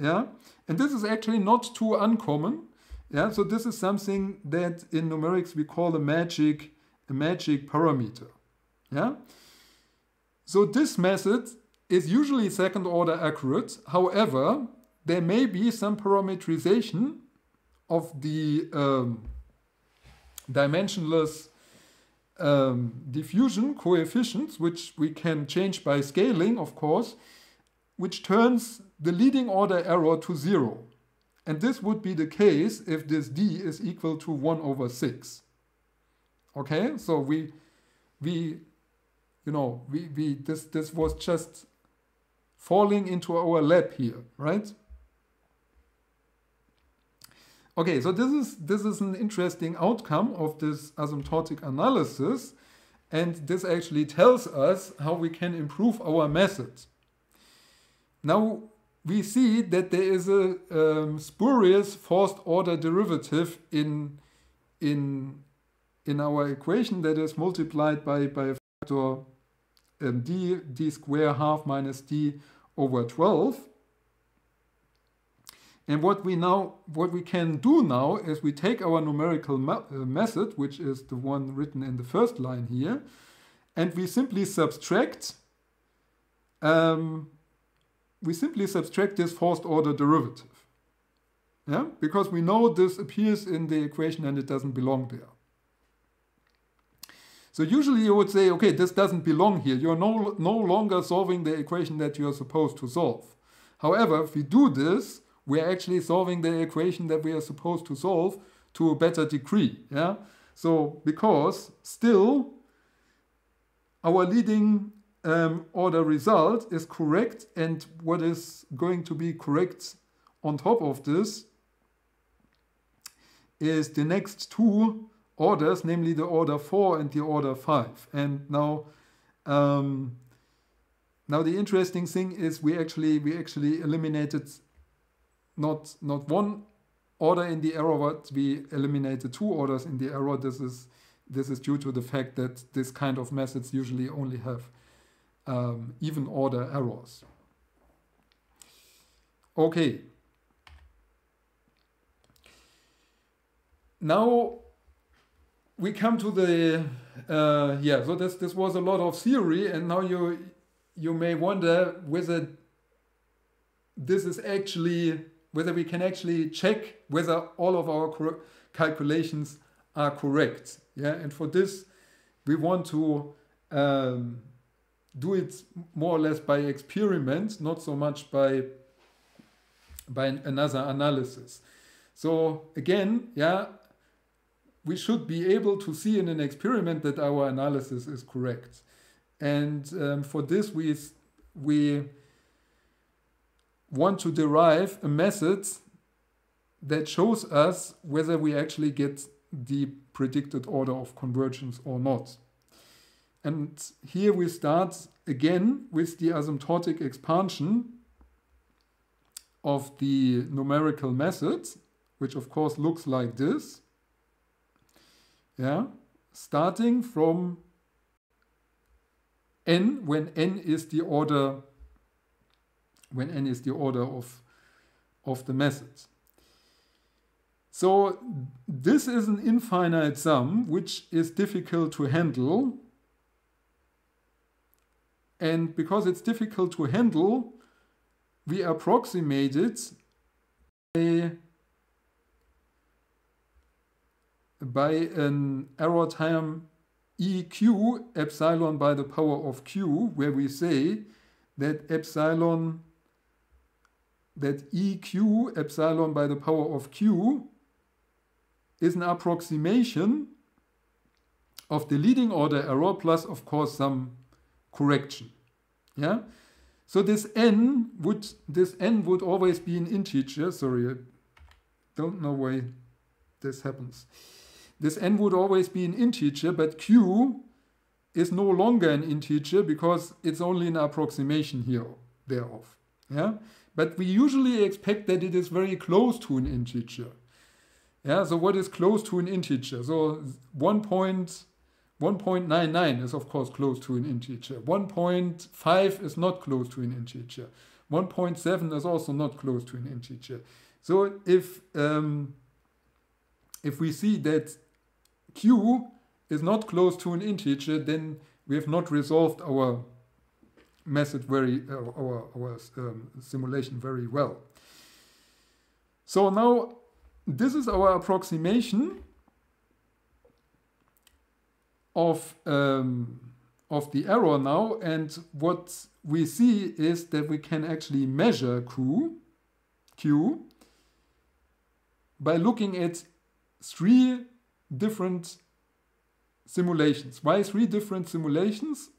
Speaker 1: Yeah, and this is actually not too uncommon. Yeah, so this is something that in numerics we call a magic, a magic parameter. Yeah, so this method is usually second order accurate. However, there may be some parameterization of the um, dimensionless um, diffusion coefficients, which we can change by scaling, of course, which turns the leading order error to zero. And this would be the case if this d is equal to 1 over 6. Okay, so we, we you know, we, we this, this was just falling into our lap here, right? Okay, so this is this is an interesting outcome of this asymptotic analysis, and this actually tells us how we can improve our method. Now we see that there is a um, spurious first order derivative in in in our equation that is multiplied by by a factor um, d d square half minus d over 12 and what we now, what we can do now is we take our numerical uh, method, which is the one written in the first line here, and we simply subtract um, we simply subtract this first order derivative. Yeah, because we know this appears in the equation and it doesn't belong there. So usually you would say, okay, this doesn't belong here. You're no, no longer solving the equation that you're supposed to solve. However, if we do this, we're actually solving the equation that we are supposed to solve to a better degree. Yeah. So because still our leading um, order result is correct and what is going to be correct on top of this is the next two orders, namely the order 4 and the order 5. And now um, now the interesting thing is we actually we actually eliminated not not one order in the error, but we eliminated two orders in the error. This is this is due to the fact that this kind of methods usually only have um, even order errors. Okay. Now we come to the uh, yeah. So this this was a lot of theory, and now you you may wonder whether this is actually whether we can actually check whether all of our calculations are correct. Yeah, and for this we want to um, do it more or less by experiment, not so much by by another analysis. So again, yeah, we should be able to see in an experiment that our analysis is correct. And um, for this, we, we want to derive a method that shows us whether we actually get the predicted order of convergence or not. And here we start again with the asymptotic expansion of the numerical method, which of course looks like this yeah, starting from n when n is the order when n is the order of of the method. So this is an infinite sum which is difficult to handle and because it's difficult to handle we approximate it by by an error term EQ epsilon by the power of Q, where we say that epsilon, that EQ epsilon by the power of Q is an approximation of the leading order error plus, of course, some correction. Yeah. So this n would this n would always be an integer. Sorry, I don't know why this happens this n would always be an integer, but q is no longer an integer because it's only an approximation here thereof. Yeah? But we usually expect that it is very close to an integer. Yeah, so what is close to an integer? So 1.99 is of course close to an integer. 1.5 is not close to an integer. 1.7 is also not close to an integer. So if um, if we see that q is not close to an integer, then we have not resolved our method very, uh, our, our um, simulation very well. So now this is our approximation of, um, of the error now. And what we see is that we can actually measure Q, Q by looking at three different simulations. Why three different simulations?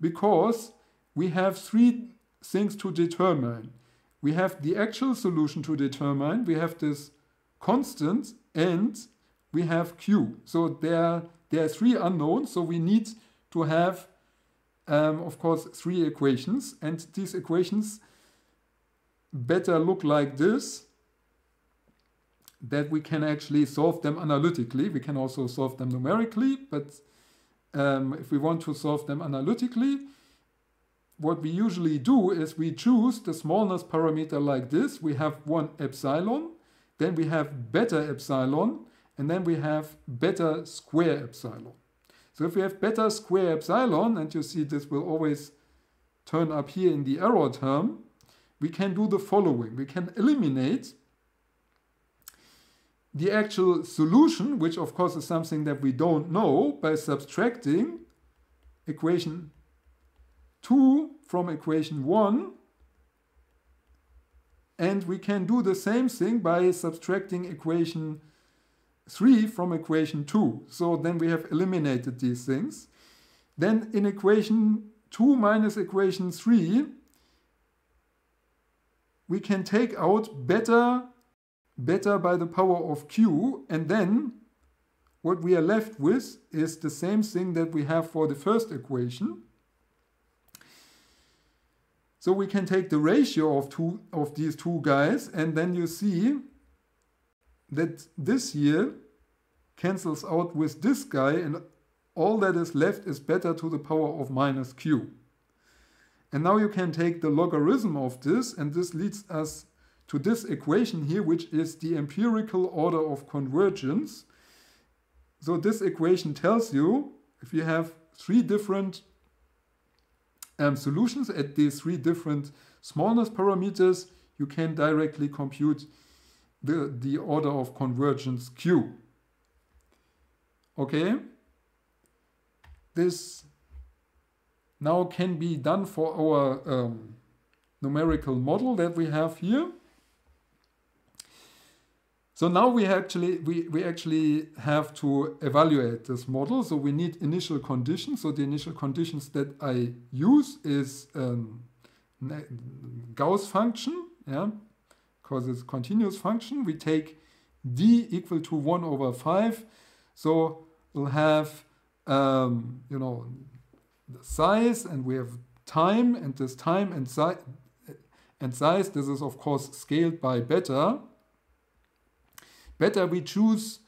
Speaker 1: Because we have three things to determine. We have the actual solution to determine, we have this constant, and we have Q. So there, there are three unknowns, so we need to have, um, of course, three equations, and these equations better look like this that we can actually solve them analytically. We can also solve them numerically, but um, if we want to solve them analytically, what we usually do is we choose the smallness parameter like this. We have one epsilon, then we have beta epsilon, and then we have beta square epsilon. So if we have beta square epsilon, and you see this will always turn up here in the error term, we can do the following. We can eliminate the actual solution, which of course is something that we don't know, by subtracting equation 2 from equation 1. And we can do the same thing by subtracting equation 3 from equation 2. So then we have eliminated these things. Then in equation 2 minus equation 3, we can take out beta beta by the power of q, and then what we are left with is the same thing that we have for the first equation. So we can take the ratio of two of these two guys, and then you see that this here cancels out with this guy, and all that is left is beta to the power of minus q. And now you can take the logarithm of this, and this leads us to this equation here, which is the empirical order of convergence. So this equation tells you if you have three different um, solutions at these three different smallness parameters, you can directly compute the, the order of convergence Q. Okay? This now can be done for our um, numerical model that we have here. So now we actually we, we actually have to evaluate this model. So we need initial conditions. So the initial conditions that I use is um, Gauss function, yeah, because it's continuous function. We take d equal to 1 over 5. So we'll have, um, you know, the size and we have time and this time and, size and size. This is, of course, scaled by beta. Beta we choose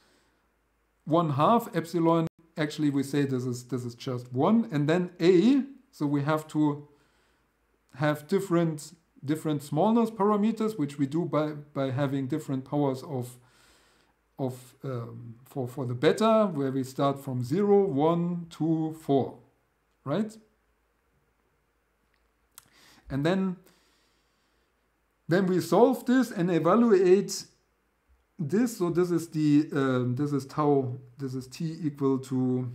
Speaker 1: one half epsilon. Actually, we say this is this is just one, and then a. So we have to have different different smallness parameters, which we do by by having different powers of of um, for for the beta, where we start from 0, 1, 2, 4, right? And then then we solve this and evaluate this, so this is the, um, this is tau, this is t equal to,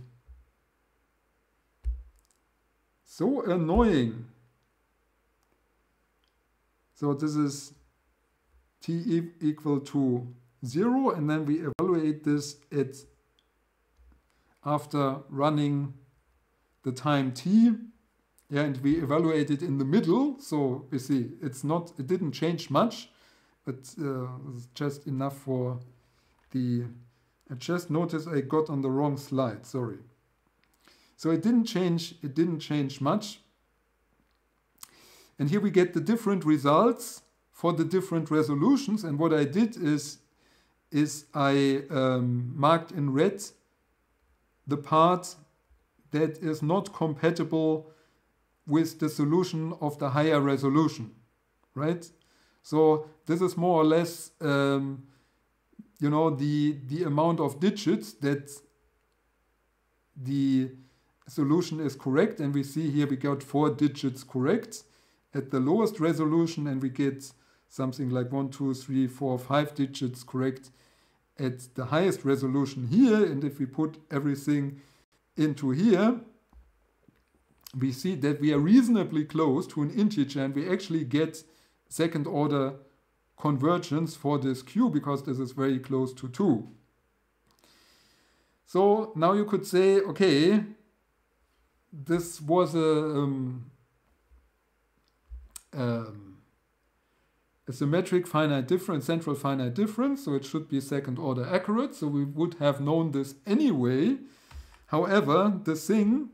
Speaker 1: so annoying. So this is t equal to 0 and then we evaluate this at after running the time t yeah and we evaluate it in the middle so we see it's not it didn't change much but uh, just enough for the, I just noticed I got on the wrong slide, sorry. So it didn't change, it didn't change much. And here we get the different results for the different resolutions. And what I did is, is I um, marked in red the part that is not compatible with the solution of the higher resolution, right? So this is more or less, um, you know, the, the amount of digits that the solution is correct. And we see here we got four digits correct at the lowest resolution and we get something like one, two, three, four, five digits correct at the highest resolution here. And if we put everything into here, we see that we are reasonably close to an integer and we actually get second order convergence for this q because this is very close to 2. So now you could say, okay, this was a, um, um, a symmetric finite difference, central finite difference, so it should be second order accurate. So we would have known this anyway. However, the thing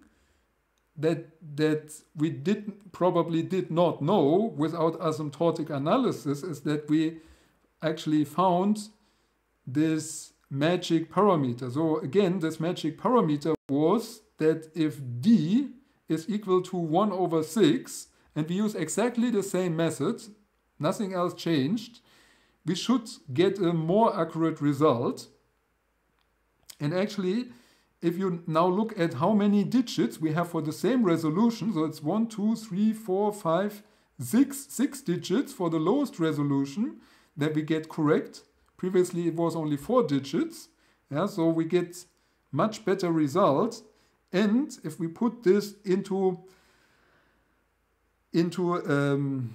Speaker 1: that that we did probably did not know without asymptotic analysis is that we actually found this magic parameter. So again, this magic parameter was that if d is equal to 1 over 6, and we use exactly the same method, nothing else changed, we should get a more accurate result. And actually, if you now look at how many digits we have for the same resolution, so it's 1, 2, 3, 4, 5, six, six digits for the lowest resolution that we get correct. Previously it was only four digits. Yeah, so we get much better results. And if we put this into, into um,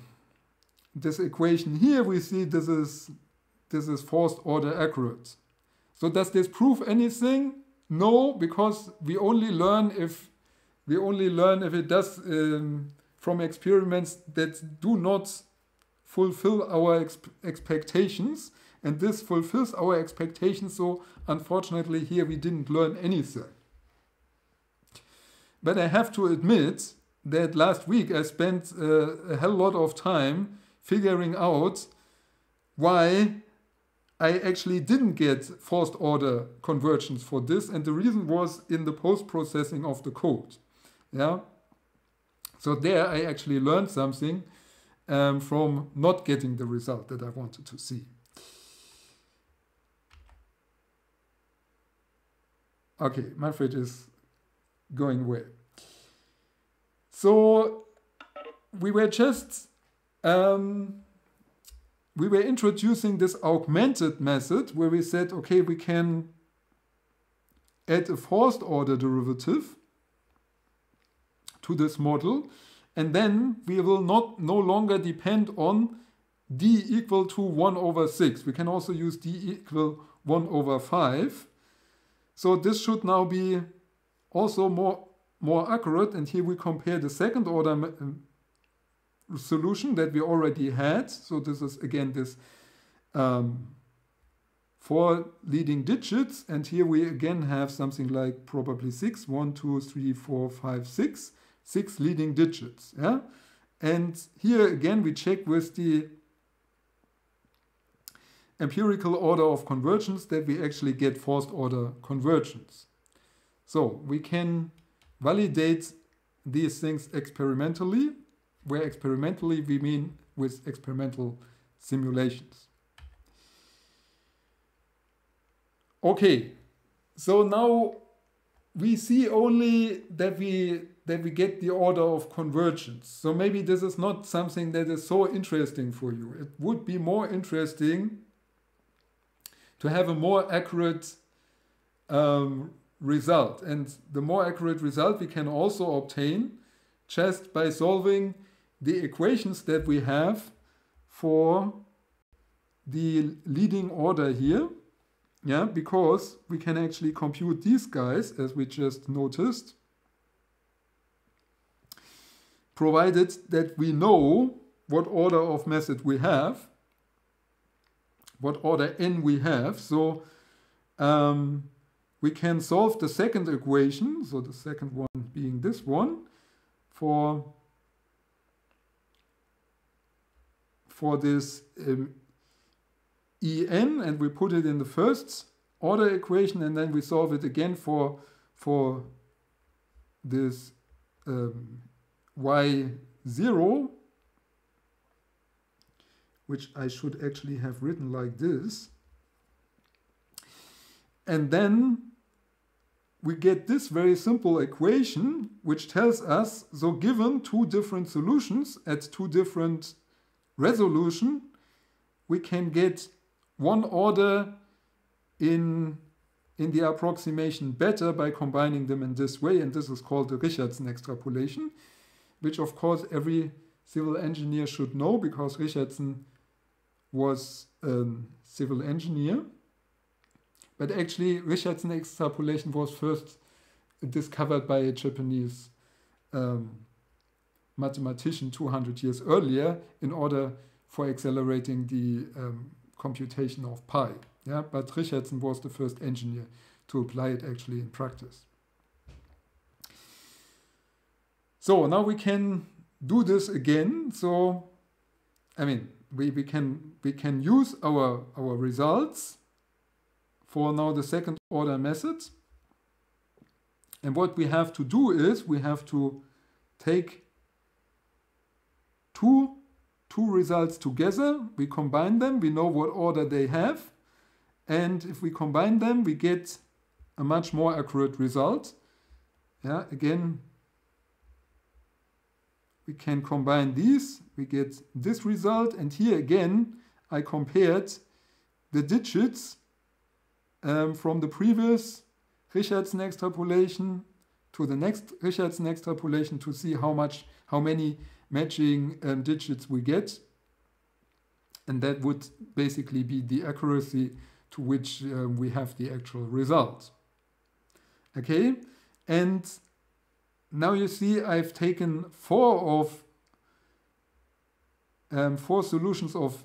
Speaker 1: this equation here, we see this is, this is first order accurate. So does this prove anything? No, because we only learn if we only learn if it does um, from experiments that do not fulfill our exp expectations. And this fulfills our expectations so unfortunately here we didn't learn anything. But i have to admit that last week i spent uh, a hell lot of time figuring out why I actually didn't get first order convergence for this and the reason was in the post processing of the code yeah so there I actually learned something um, from not getting the result that I wanted to see. Okay, Manfred is going away. So we were just um, we were introducing this augmented method where we said, okay, we can add a first order derivative to this model and then we will not no longer depend on d equal to 1 over 6. We can also use d equal 1 over 5. So this should now be also more, more accurate. And here we compare the second order solution that we already had. So this is again this um, four leading digits. And here we again have something like probably 6, 1, 2, 3, 4, 5, 6 six leading digits. Yeah? And here again, we check with the empirical order of convergence that we actually get first order convergence. So we can validate these things experimentally, where experimentally we mean with experimental simulations. Okay, so now we see only that we that we get the order of convergence. So maybe this is not something that is so interesting for you. It would be more interesting to have a more accurate um, result. And the more accurate result we can also obtain just by solving the equations that we have for the leading order here. Yeah, because we can actually compute these guys as we just noticed provided that we know what order of method we have, what order n we have. So um, we can solve the second equation, so the second one being this one, for, for this um, En, and we put it in the first order equation, and then we solve it again for, for this um, y0, which I should actually have written like this. And then we get this very simple equation, which tells us, so given two different solutions at two different resolution, we can get one order in, in the approximation better by combining them in this way, and this is called the Richardson extrapolation which of course every civil engineer should know because Richardson was a civil engineer. But actually, Richardson extrapolation was first discovered by a Japanese um, mathematician 200 years earlier in order for accelerating the um, computation of pi. Yeah, but Richardson was the first engineer to apply it actually in practice. So now we can do this again. So, I mean, we, we can we can use our our results for now the second order method. And what we have to do is we have to take two two results together, we combine them, we know what order they have, and if we combine them, we get a much more accurate result. Yeah, again, we can combine these, we get this result, and here again, I compared the digits um, from the previous Richardson extrapolation to the next Richardson extrapolation to see how much, how many matching um, digits we get. And that would basically be the accuracy to which uh, we have the actual result. Okay, and now you see I've taken four of um, four solutions of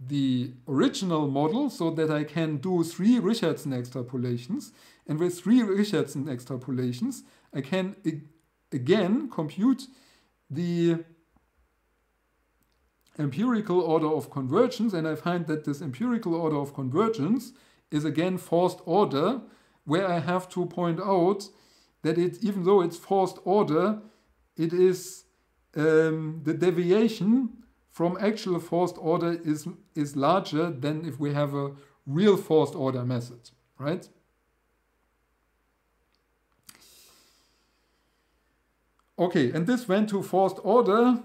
Speaker 1: the original model so that I can do three Richardson extrapolations. And with three Richardson extrapolations, I can again compute the empirical order of convergence. And I find that this empirical order of convergence is again forced order, where I have to point out that it, even though it's forced order, it is um, the deviation from actual forced order is, is larger than if we have a real forced order method, right? Okay, and this went to forced order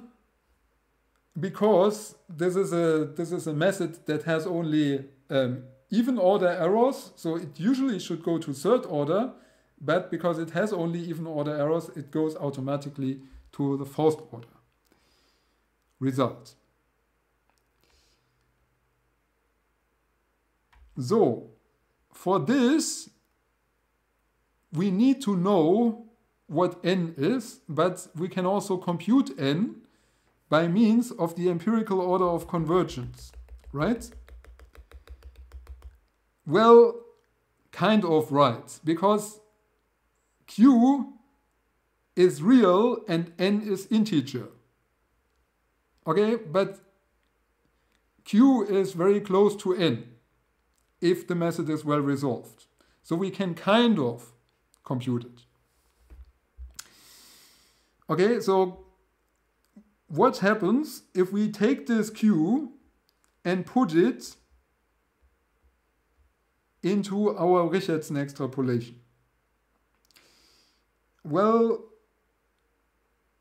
Speaker 1: because this is a this is a method that has only um, even order errors, so it usually should go to third order, but because it has only even order errors, it goes automatically to the first order result. So, for this, we need to know what n is, but we can also compute n by means of the empirical order of convergence, right? Well, kind of right, because q is real and n is integer. Okay, but q is very close to n if the method is well resolved. So we can kind of compute it. Okay, so what happens if we take this q and put it into our Richardson extrapolation? Well,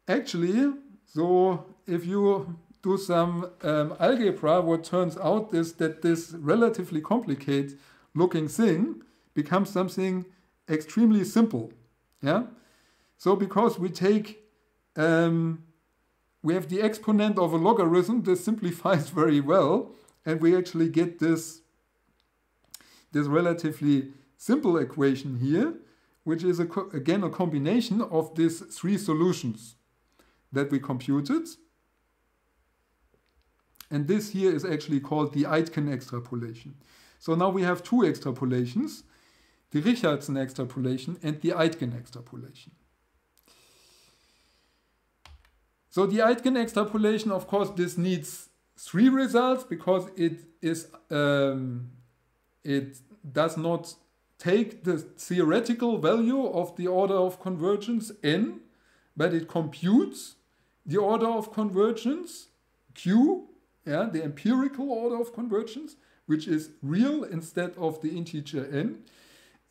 Speaker 1: actually, so if you do some um, algebra, what turns out is that this relatively complicated looking thing becomes something extremely simple. Yeah. So because we take, um, we have the exponent of a logarithm, this simplifies very well, and we actually get this, this relatively simple equation here, which is a again a combination of these three solutions that we computed. And this here is actually called the Aitken extrapolation. So now we have two extrapolations, the Richardson extrapolation and the Aitken extrapolation. So the Aitken extrapolation, of course, this needs three results because it is um, it does not take the theoretical value of the order of convergence n, but it computes the order of convergence q yeah, the empirical order of convergence, which is real instead of the integer n.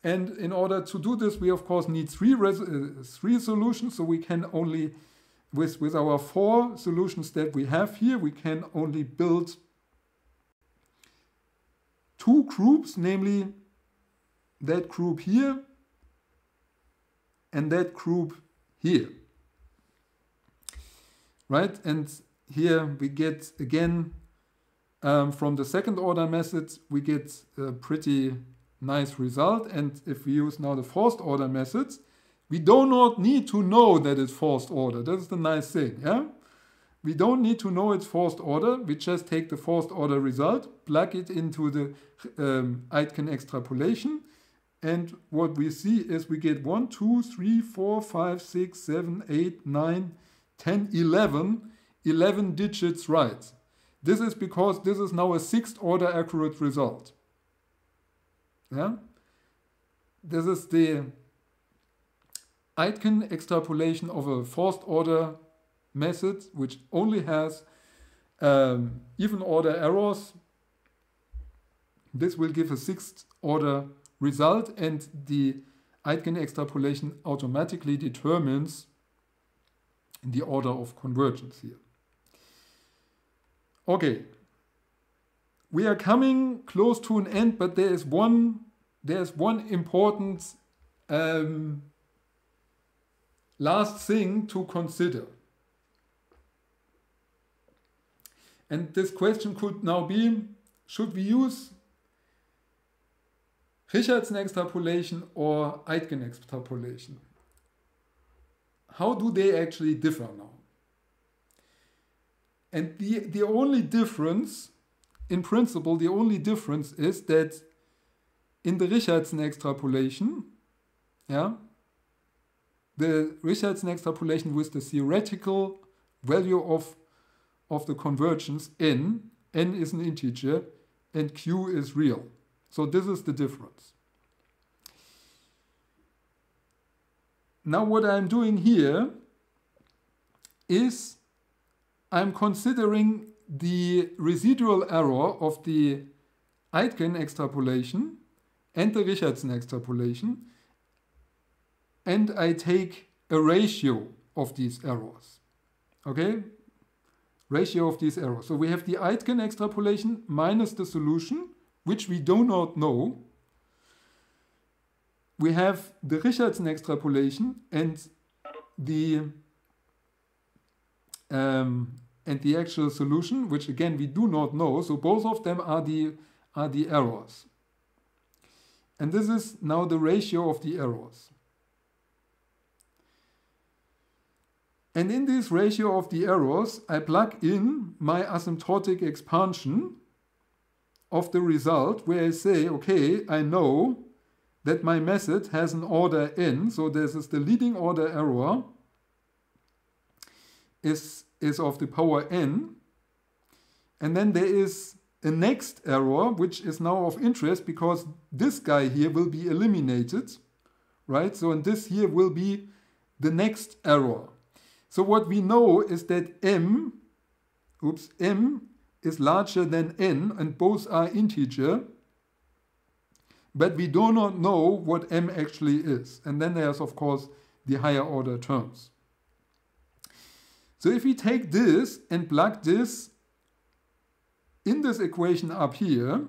Speaker 1: And in order to do this, we of course need three, uh, three solutions. So we can only, with, with our four solutions that we have here, we can only build two groups, namely that group here and that group here. Right? And here we get again um, from the second order method we get a pretty nice result and if we use now the first order methods we do not need to know that it's first order that's the nice thing yeah we don't need to know it's first order we just take the first order result plug it into the um, Aitken extrapolation and what we see is we get 1 2 3 4 5 6 7 8 9 10 11 11 digits right. This is because this is now a sixth order accurate result. Yeah? This is the Aitken extrapolation of a first order method which only has um, even order errors. This will give a sixth order result and the Aitken extrapolation automatically determines the order of convergence here. Okay, we are coming close to an end, but there is one there's one important um, last thing to consider. And this question could now be, should we use Richardson extrapolation or Aitken extrapolation? How do they actually differ now? And the, the only difference, in principle, the only difference is that in the Richardson extrapolation, yeah, the Richardson extrapolation with the theoretical value of, of the convergence n, n is an integer, and q is real. So this is the difference. Now what I'm doing here is I'm considering the residual error of the Aitken extrapolation and the Richardson extrapolation, and I take a ratio of these errors. Okay? Ratio of these errors. So we have the Aitken extrapolation minus the solution, which we do not know. We have the Richardson extrapolation and the um, and the actual solution, which again we do not know. So both of them are the are the errors. And this is now the ratio of the errors. And in this ratio of the errors, I plug in my asymptotic expansion of the result where I say, okay, I know that my method has an order n, so this is the leading order error is, is of the power n. And then there is a next error, which is now of interest because this guy here will be eliminated, right? So, and this here will be the next error. So what we know is that m, oops, m is larger than n and both are integer, but we do not know what m actually is. And then there's of course the higher order terms. So if we take this and plug this in this equation up here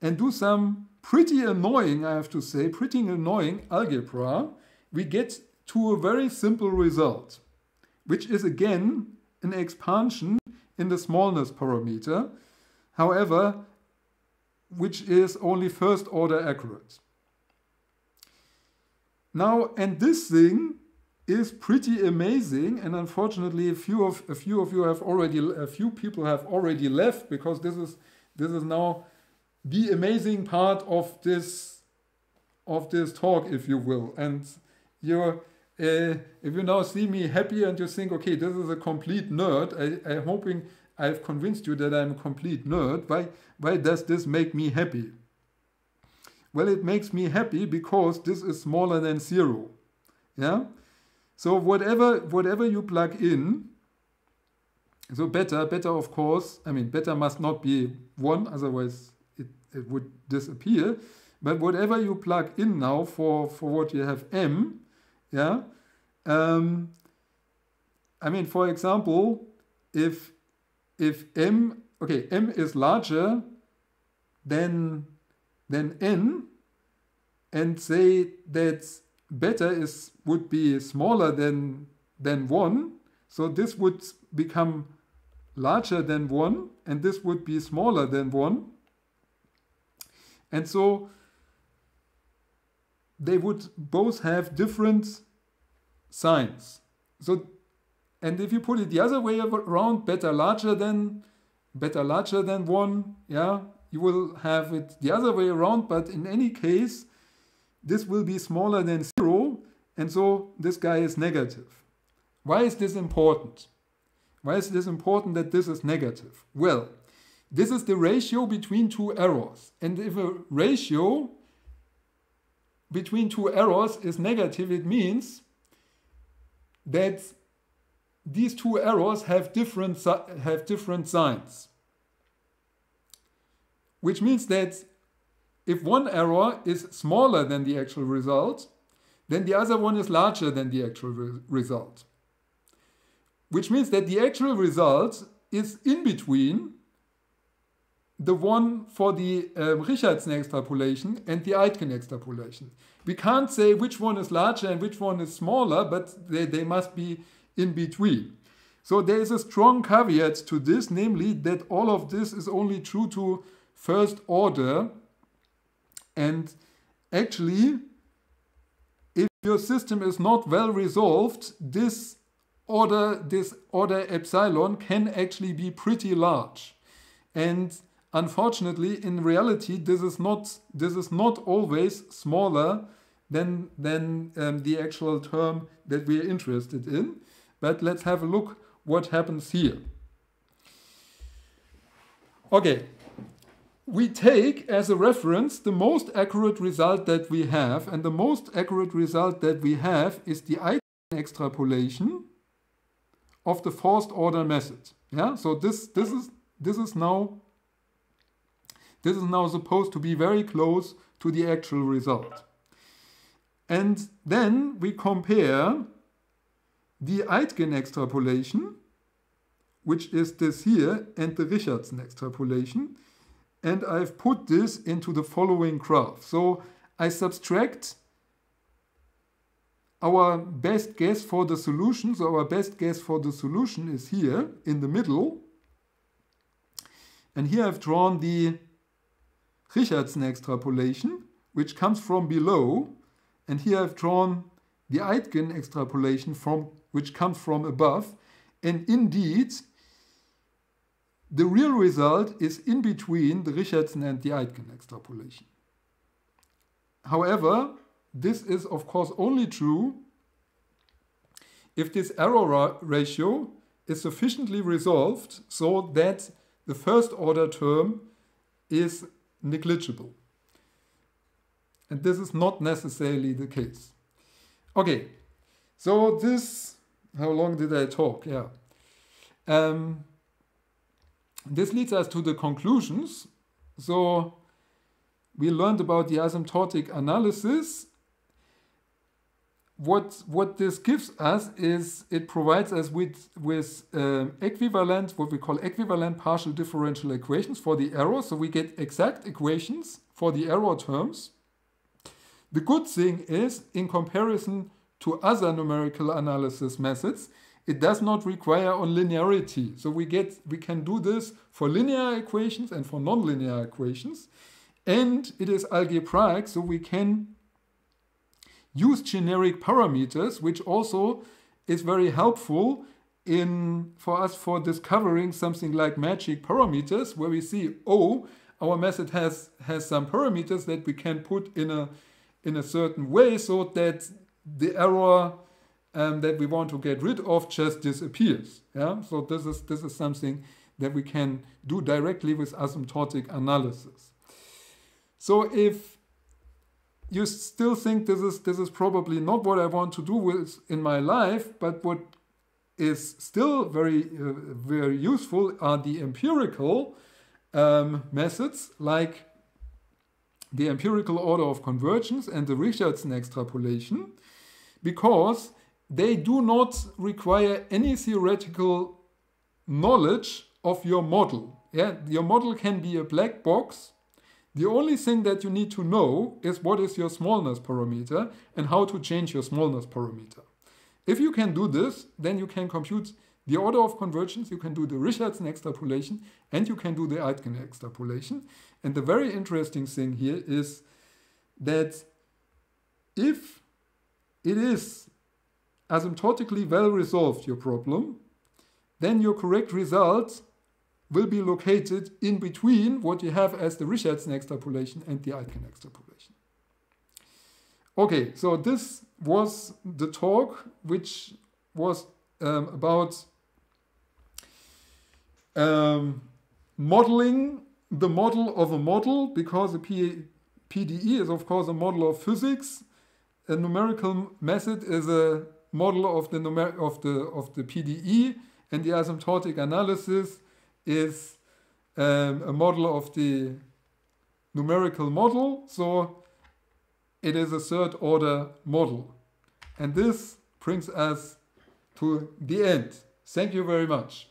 Speaker 1: and do some pretty annoying, I have to say, pretty annoying algebra, we get to a very simple result, which is again an expansion in the smallness parameter, however, which is only first order accurate. Now, and this thing is pretty amazing and unfortunately a few of a few of you have already a few people have already left because this is this is now the amazing part of this of this talk if you will and you're uh, if you now see me happy and you think okay this is a complete nerd I, i'm hoping i've convinced you that i'm a complete nerd why why does this make me happy well it makes me happy because this is smaller than zero yeah so whatever whatever you plug in, so beta, beta of course, I mean beta must not be 1, otherwise it, it would disappear. But whatever you plug in now for, for what you have m, yeah, um, I mean for example, if if m, okay, m is larger than than n, and say that beta is would be smaller than than 1 so this would become larger than 1 and this would be smaller than 1 and so they would both have different signs so and if you put it the other way around beta larger than beta larger than 1 yeah you will have it the other way around but in any case this will be smaller than 0, and so this guy is negative. Why is this important? Why is this important that this is negative? Well, this is the ratio between two errors. And if a ratio between two errors is negative, it means that these two errors have different, have different signs. Which means that if one error is smaller than the actual result, then the other one is larger than the actual re result. which means that the actual result is in between the one for the um, Richardson extrapolation and the Aitken extrapolation. We can't say which one is larger and which one is smaller, but they, they must be in between. So there is a strong caveat to this, namely that all of this is only true to first order. And actually, if your system is not well resolved, this order, this order epsilon can actually be pretty large. And unfortunately, in reality, this is not this is not always smaller than than um, the actual term that we are interested in. But let's have a look what happens here. Okay, we take as a reference the most accurate result that we have, and the most accurate result that we have is the i extrapolation of the first order method. Yeah, so this this is this is now this is now supposed to be very close to the actual result. And then we compare the Aitken extrapolation, which is this here, and the Richardson extrapolation. And I've put this into the following graph. So I subtract our best guess for the solution. So our best guess for the solution is here in the middle. And here I've drawn the Richardson extrapolation, which comes from below. And here I've drawn the Aitken extrapolation from which comes from above. And indeed, the real result is in between the Richardson and the Aitken extrapolation. However, this is of course only true if this error ratio is sufficiently resolved so that the first order term is negligible. And this is not necessarily the case. Okay, so this, how long did I talk? Yeah. Um, this leads us to the conclusions. So we learned about the asymptotic analysis. What, what this gives us is it provides us with, with um, equivalent, what we call equivalent partial differential equations for the error. So we get exact equations for the error terms. The good thing is, in comparison to other numerical analysis methods, it does not require on linearity. So we get we can do this for linear equations and for nonlinear equations. And it is algebraic, so we can use generic parameters, which also is very helpful in for us for discovering something like magic parameters, where we see, oh, our method has has some parameters that we can put in a in a certain way so that the error um, that we want to get rid of just disappears. Yeah, so this is this is something that we can do directly with asymptotic analysis. So if you still think this is this is probably not what I want to do with in my life, but what is still very uh, very useful are the empirical um, methods like the empirical order of convergence and the Richardson extrapolation because they do not require any theoretical knowledge of your model. Yeah, your model can be a black box. The only thing that you need to know is what is your smallness parameter and how to change your smallness parameter. If you can do this, then you can compute the order of convergence, you can do the Richardson extrapolation, and you can do the Aitken extrapolation. And the very interesting thing here is that if it is asymptotically well resolved, your problem, then your correct result will be located in between what you have as the Richardson extrapolation and the Aitken extrapolation. Okay, so this was the talk which was um, about um, modeling the model of a model because a PDE is of course a model of physics. A numerical method is a model of the numer of the of the PDE, and the asymptotic analysis is um, a model of the numerical model. So it is a third order model, and this brings us to the end. Thank you very much.